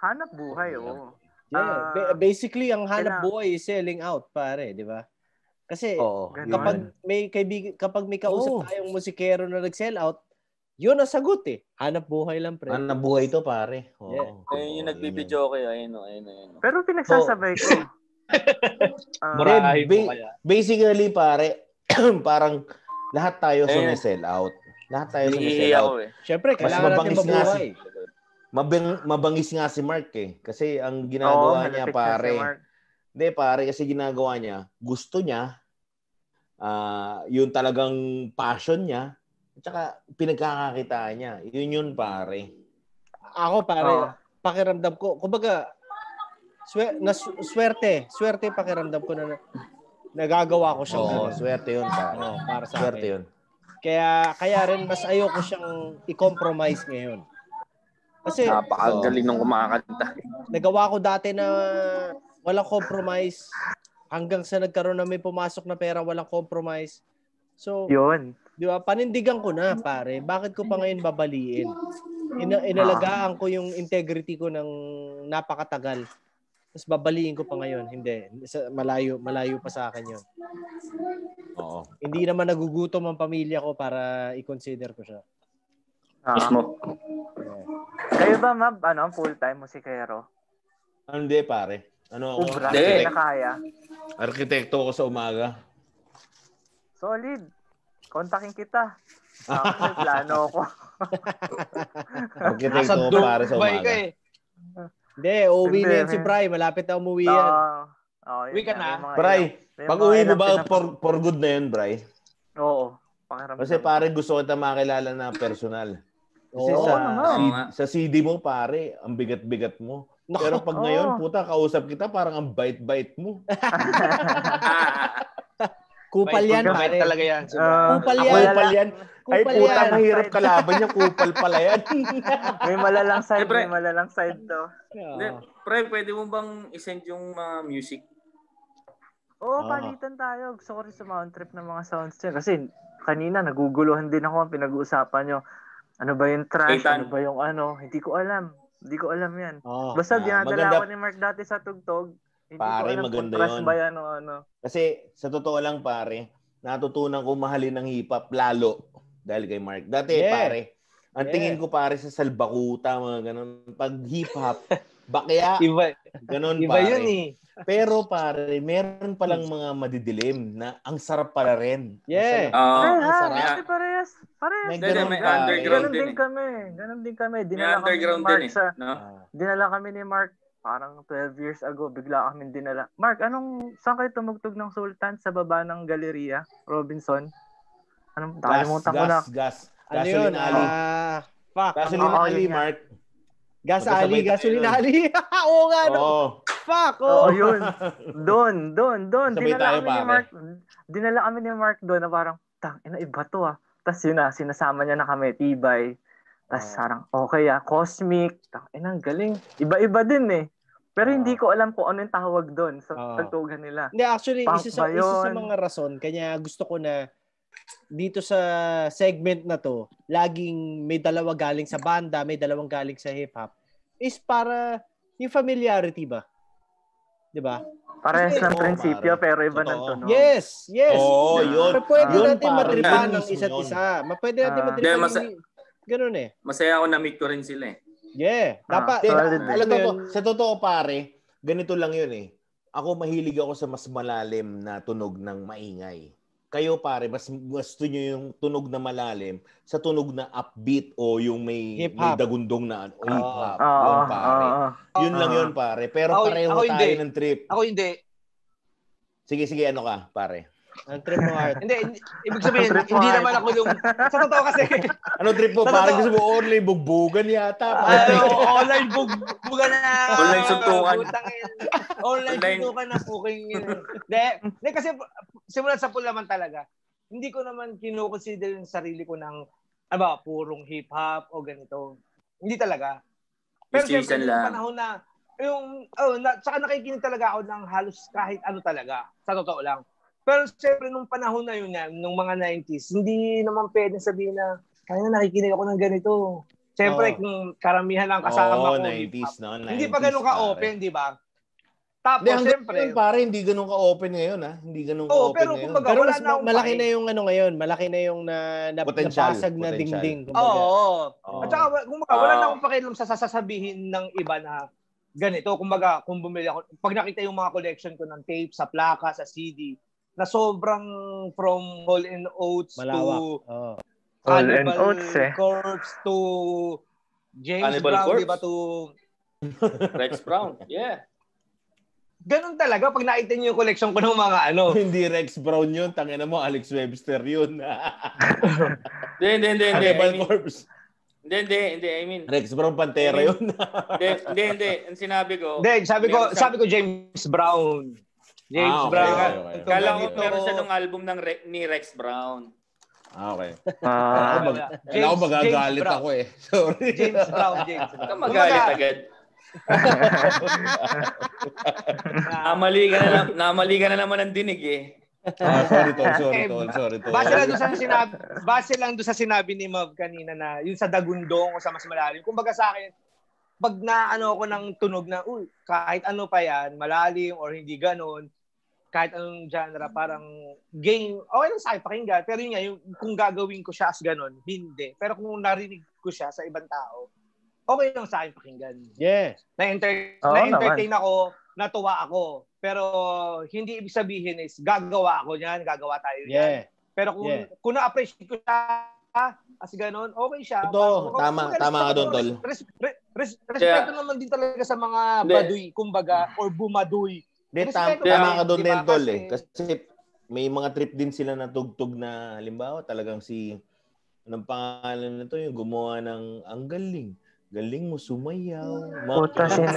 Hanap buhay, oo. Yeah. Ah. Ba- basically, ang hanap Kina- buhay is selling out, pare, di ba? Kasi Oo. Ganun. kapag may kaibig, kapag may kausap Oo. tayong musikero na nag-sell out, yun ang sagot eh. Hanap buhay lang, pre. Ano buhay to, pare? Oo. Yeah. Ayun yung nagbibidyo kayo. Ayun, o, ayun, ayun. Pero pinagsasabay ko. Murahin ba- kaya. Basically, pare, parang lahat tayo sa Eh. may sell out. Lahat tayo sa may sell Naiiyak out. eh. Siyempre, kailangan natin mabangis nga mabuhay. Mabang, mabangis nga si Mark eh. Kasi ang oo, ginagawa niya, malapit na si pare. Hindi, pare, kasi ginagawa niya, gusto niya, ah yun talagang passion niya, at saka pinagkakakitaan niya. Yun yun, pare. Ako, pare, Oo. pakiramdam ko, kumbaga, swe, na, swerte, swerte pakiramdam ko na, na nagagawa ko siya. Oo, swerte yun, pare. Oo, para sa Swerte akin. yun. Kaya, kaya rin, mas ayoko siyang i-compromise ngayon. Kasi, Napakagaling nung kumakanta. nagawa ko dati na walang compromise hanggang sa nagkaroon na may pumasok na pera walang compromise. So, Yun. di ba, panindigan ko na, pare. Bakit ko pa ngayon babaliin? Ina- inalagaan ko yung integrity ko ng napakatagal. Tapos babaliin ko pa ngayon. Hindi. Sa, malayo, malayo pa sa akin yun. Oo. Hindi naman nagugutom ang pamilya ko para i-consider ko siya. Ah. Mismo. Yeah. Kayo ba, Mab, ano, full-time musikero? Ano hindi, pare? Ano ako? Ubra, Hindi. na kaya. Arkitekto ko sa umaga. Solid. Kontakin kita. Ako, may plano ako. Arkitekto Nasa ko pare sa umaga. ka eh. Hindi, Hindi, na yan si. Bry. Malapit na umuwi yan. Oo, yun Uwi ka na? may pag uwi mo ba for, for good na yun, Bray? Oo. Pakiramdam. Kasi pare gusto kita makilala na personal. Kasi Oo sa, nga. sa CD mo, pare, ang bigat-bigat mo. Pero pag ngayon, puta, kausap kita, parang ang bite-bite mo. Kupal yan, pare. talaga yan. Ah, Kupal yan. Kupal yan. Ay, Kupal puta, yan. mahirap kalaban niya. Kupal pala yan. May malalang side, Siyempre. may malalang side to. Hindi, pre, pwede mo bang isend yung mga music? Oo, Ah. palitan tayo. Gusto ko rin sa mountain trip ng mga sounds niya. Kasi kanina naguguluhan din ako ang pinag-uusapan nyo. Ano ba yung trash? Satan. Ano ba yung ano? Hindi ko alam. Hindi ko alam yan. Oh. Basta Ah, dinadala ni Mark dati sa tugtog. Hindi Pare, ko alam kung maganda trash yun. ba yan o ano. Kasi sa totoo lang pare, natutunan ko mahalin ng hip-hop lalo dahil kay Mark. Dati Yeah. pare, ang Yeah. tingin ko pare sa salbakuta, mga ganun. Pag hip-hop, bakya, Iba, ganun iba pare. yun eh. Pero pare, meron palang mga madidilim na ang sarap pala rin. Yeah. Ang sarap. Ay, ang sarap. Kasi parehas. Parehas. May ganun may pare. underground Ganon din din eh. kami. Ganon din kami. May Dinala kami ni underground Mark din eh. sa... No? Ah. Dinala kami ni Mark parang 12 years ago. Bigla kami dinala. Mark, anong... Saan kayo tumugtog ng Sultan? Sa baba ng Galeria? Robinson? Anong... Gas, Nakalimutan ko na. gas, gas. Ano yun? Gasoline alley. Ah, fuck. Gasoline yun nga. Mark. Gas Magkasabay alley, nun. alley. Oo nga, no. Oo. Fuck, Oo, oh. yun. Doon, doon, doon. Sabay Dinala tayo, kami ni. Mark. Dinala kami ni Mark doon na parang, tang, ina, iba to ah. Tapos yun na, sinasama niya na kami, tibay. Tapos Oo. parang, okay ah, cosmic. Tang, ina, galing. Iba-iba din eh. Pero Oo. hindi ko alam kung ano yung tawag doon sa Oo. tagtugan nila. Hindi, actually, Punk isa sa, isa sa mga rason, kanya gusto ko na dito sa segment na to, laging may dalawa galing sa banda, may dalawang galing sa hip-hop, is para yung familiarity ba? 'Di ba? Parehas ng Oo, prinsipyo, pare. pero iba ng tunog. Yes, yes. Oo, Ah. yun. Pero pwede Yun, natin pare. matripan ng isa't yun. isa. Ma- Pwede natin Ah. matripan masa- yung... Ganun eh. Masaya ako na-meet ko rin sila eh. Yeah. Ah, Dapat, so- Teka, Solid. alam mo, yun. sa totoo pare, ganito lang yun eh. Ako mahilig ako sa mas malalim na tunog ng maingay. Kayo pare, mas gusto nyo yung tunog na malalim sa tunog na upbeat o yung may, may dagundong na ano, Oo. hip-hop. Oo, yun pare. oo. Yun lang Ah. yun pare. Pero Ako- pareho ako tayo hindi. ng trip. Ako hindi. Sige, sige, ano ka pare? Ang trip mo art. Hindi, hindi ibig sabihin, hindi naman ako yung... Sa totoo kasi, Ano trip mo totoo- Gusto mo online bugbugan yata? ano, online bugbugan na. Online suntukan. Online Online. suntukan na puking yun. Hindi, hindi kasi simulan sa pool naman talaga. Hindi ko naman kinoconsider yung sarili ko ng, ano ba, purong hip-hop o ganito. Hindi talaga. Pero siyempre, yung panahon na, yung, oh, na, saka nakikinig talaga ako ng halos kahit ano talaga. Sa totoo lang. Pero siyempre, nung panahon na yun, nung mga 90s, hindi naman pwede sabihin na, kaya na nakikinig ako ng ganito. Siyempre, Oo. kung karamihan ng kasama Oo, ko, 90s, no? 90s, hindi pa ganun ka-open, di ba? Tapos, Hindi, siyempre, ngayon, pare, hindi ganun ka-open ngayon, ha? Hindi ganun ka-open pero ngayon. kumbaga, Pero mas na malaki na yung ano ngayon, malaki na yung na, na Potential, nabasag na potential. dingding. Oo. oo. Oo. At saka, kumbaga, wala na akong pakialam sa sasasabihin ng iba na ganito. Kumbaga, kung bumili ako, pag nakita yung mga collection ko ng tape, sa plaka, sa CD, na sobrang from Hall and Oates Malawak. to Oo. All and Oates eh. Corpse to James Cannibal Brown, Corpse? di ba, to Rex Brown. Yeah. ganun talaga pag nakita niyo yung collection ko ng mga ano. hindi Rex Brown yun. Tangina mo, Alex Webster yun. Hindi, hindi, hindi. hindi. I Cannibal mean, Corpse. hindi, hindi, hindi. I mean, Rex Brown Pantera I mean- yun. hindi, hindi, hindi. Ang sinabi ko, Hindi, sabi ko, sabi ko James Brown. James Ah, okay, Brown. okay, okay. Ito kala ko meron siya nung album ng Re- ni Rex Brown. Ah, okay. Ah, Ako, mag, James- ako magagalit James ako eh. Sorry. James Brown, James Brown. Ka magalit agad. Namali ka na, nam- namali ka na naman ng dinig eh. Ah, sorry tol, sorry tol, sorry tol. Base lang doon sa sinabi, base lang doon sa sinabi ni Mav kanina na yung sa dagundong o sa mas malalim. Kumbaga sa akin, pag naano ako ng tunog na, uy, kahit ano pa yan, malalim or hindi ganon, kahit anong genre, parang game, okay lang sa akin pakinggan. Pero yun nga, yung, kung gagawin ko siya as ganon, hindi. Pero kung narinig ko siya sa ibang tao, okay lang sa akin pakinggan. Yeah. Na-enter- Oo na-entertain ako, natuwa ako. Pero hindi ibig sabihin is gagawa ako niyan, gagawa tayo niyan. Yeah. Pero kung Yeah. kung na-appreciate ko siya as ganun, okay siya. Totoo, Parang- tama- kumbaga, tama ka doon, Tol. res- res- res- respeto naman din talaga sa mga baduy, kumbaga, or bumaduy. Hindi, tam- tama ka doon di ba? din tol eh. Kasi- may mga trip din sila na tugtog na halimbawa talagang si anong pangalan nito yung gumawa ng ang galing. Galing mo sumayaw. Mga- Puta sino.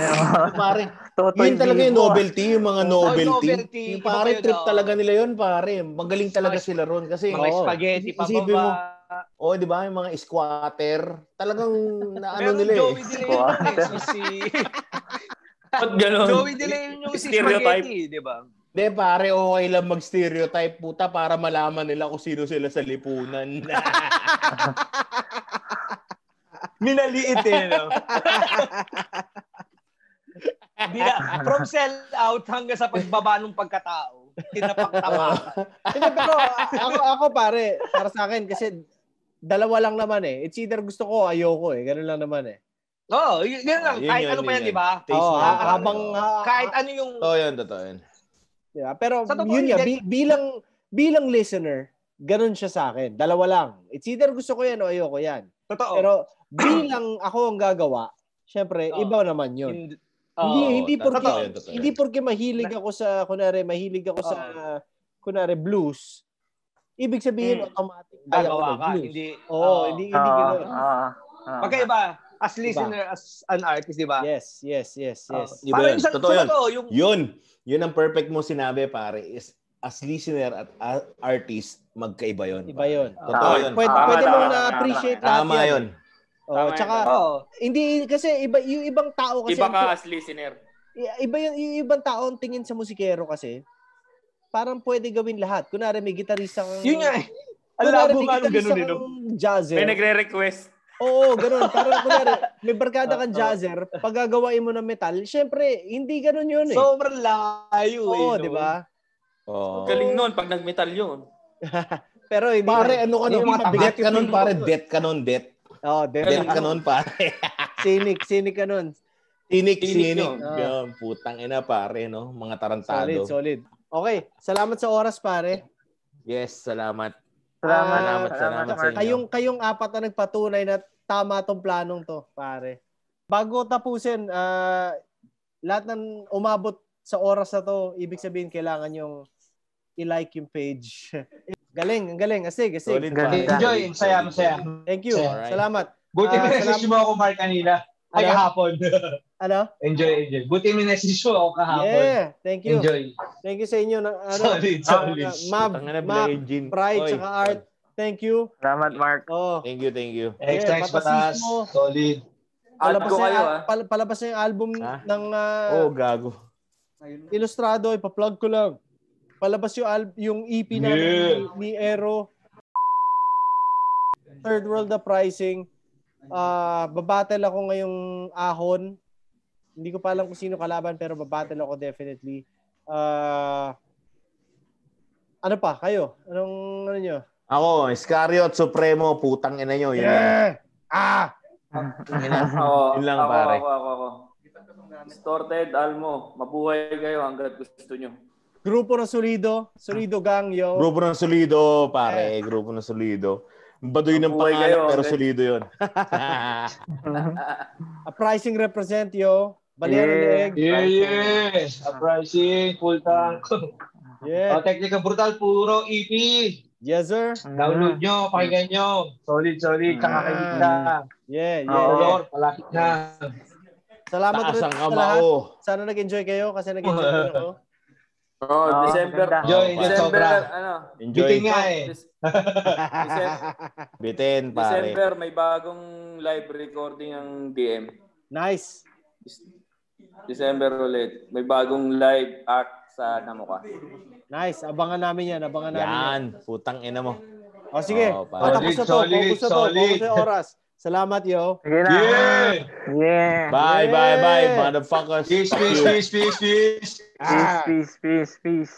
pare, yun talaga yung novelty, yung mga Oh, novelty. Yung pare, trip oh. talaga nila yun, pare. Magaling talaga sila ron. Kasi, Mga Oo. spaghetti pa Isipin mo, baba. O, di ba? Yung mga squatter. Talagang na ano nila eh. Eh. Si, Ba't ganun? Joey De Leon yung si. Spaghetti, di ba? Hindi, pare, okay lang mag-stereotype puta para malaman nila kung sino sila sa lipunan. Minaliit eh, no? Bila, from sell out hanggang sa pagbaba ng pagkatao, tinapaktawa. Hindi, pero ako, ako pare, para sa akin, kasi dalawa lang naman eh. It's either gusto ko o ayoko eh. Ganun lang naman eh. Oo, oh, yun, yun lang. Yun Kahit yun, ano pa yun yan, yun. di ba? Pare. habang... ha- Kahit ano yung... Totoo yun, totoo yun. Diba? Pero Sa totoo, yun nga, hindi- bi- bilang, bilang listener, ganun siya sa akin. Dalawa lang. It's either gusto ko yan o ayoko yan. Totoo. Pero bilang ako ang gagawa, syempre, Oo. iba naman yun. Hindi, hindi Oo, hindi totoo porque yun, totoo yun. hindi porque mahilig ako sa kunare mahilig ako sa kunare blues ibig sabihin Hmm. automatic gagawa ka. blues. Hindi, Oo, Oo. hindi hindi Ah, ganoon. ah, ah. Magkaiba. As listener, as an artist, di ba? Yes, yes, yes, yes. Oo. Iba Parang yun. Totoo yun. totoo, yung... Yun. Yun ang perfect mo sinabi, pare, is as listener at a- artist, magkaiba yun. Iba yun. Totoo Tama. yun. Pwede, Tama, pwede tama, tama, na-appreciate lahat Tama yan. yun. Oh, Tama yun, tsaka Oo. hindi kasi iba yung ibang tao kasi Iba ka as listener. iba yung, yung ibang tao ang tingin sa musikero kasi parang pwede gawin lahat. Kunwari may gitarista kang Yun nga eh. Nga nung gitarista ganun eh, no? jazzer. May nagre-request. Oo, ganun. Parang kunwari, may barkada kang jazzer, pag gagawain mo ng metal, syempre, hindi ganun yun eh. Sobrang layo eh. Oo, no? di ba? Oh. Galing nun pag nag-metal yun. Pero hindi. Pare, ano ka nun? Det ka nun, pare. Det ka nun, det. Oh, Det definitely. ka nun, pare. Cynic, cynic ka nun. Sinik, Sinik sinik. Yun, putang ina, pare, no? Mga Solid, tarantado. solid. Okay, salamat sa oras, pare. Yes, salamat. Salamat, Ah, salamat, salamat Mark. sa inyo. Kayong, kayong apat na nagpatunay na tama tong planong to, pare. Bago tapusin, ah, lahat ng umabot sa oras na to, ibig sabihin kailangan yung i-like yung page. galing, ang galing. Asig, asig. Solid, pare. Enjoy, masaya, masaya. Thank you. Alright. Salamat. Buti Ah, minessage salamat. mo ako, Mark, kanina. Ay, kahapon. Ano? enjoy, enjoy. Buti minessage mo ako kahapon. Yeah, thank you. Enjoy. Thank you sa inyo. Na, ano, Solid, solid. ah, Mab, Mab. Pride, Oy. saka Art. Thank you. Salamat, Mark. Oh, Thank you, thank you. Thanks, Yeah, thanks, patas. Solid. Palabas ko na, kayo yung- ah. pal- palabas na yung album Ha? ng ah, Oh, gago. Ilustrado, ipa-plug ko lang. Palabas yung al- yung EP na Yeah. ni, ni Aero. Third World Uprising. Ah, babattle ako ngayong ahon. Hindi ko pa alam kung sino kalaban pero babattle ako definitely. Ah, ano pa kayo? Anong ano nyo? Ako, Iscariot Supremo, putang ina nyo. Yun lang. Yeah! Ah! Ako, Yun lang, ako, pare. Ako, ako, ako. Distorted, Almo. Mabuhay kayo hanggat gusto nyo. Grupo ng Solido. Solido Gang, yo. Grupo ng solido, pare. Grupo ng solido. Baduy ng pangalan, kayo, pero hanggang- solido yun. Uprising represent, yo. Balero Yeah. Yeah, yes. Uprising, full tank. Yeah. Oh, Technical Brutal, puro EP. Yes, sir. Download nyo, pakinggan nyo. Solid, solid. Kakakainig na. Yeah, yeah. Oo. yeah. Dolor, palapit na. Salamat Taas rin sa lahat. kamao. Sana nag-enjoy kayo kasi nag-enjoy ako. Oh, Oo, December. maganda. Enjoy, Oh, enjoy December, sobra. ano? Enjoy. Bitin nga eh. Dec- December, Bitin, pare. December, may bagong live recording ang DM. nice. December ulit. May bagong live act sa Namuka. Nice. Abangan namin yan. Abangan namin yan. Yan, putang ina mo. O sige. Oo, pare. Patapos na to. Solid, Focus na to. solid. Focus na yung oras. Salamat, yo. Sige na. Yeah! Yeah. Bye, Yeah. bye, bye, motherfuckers. Peace, peace, peace, peace, peace. Peace, peace, peace, peace.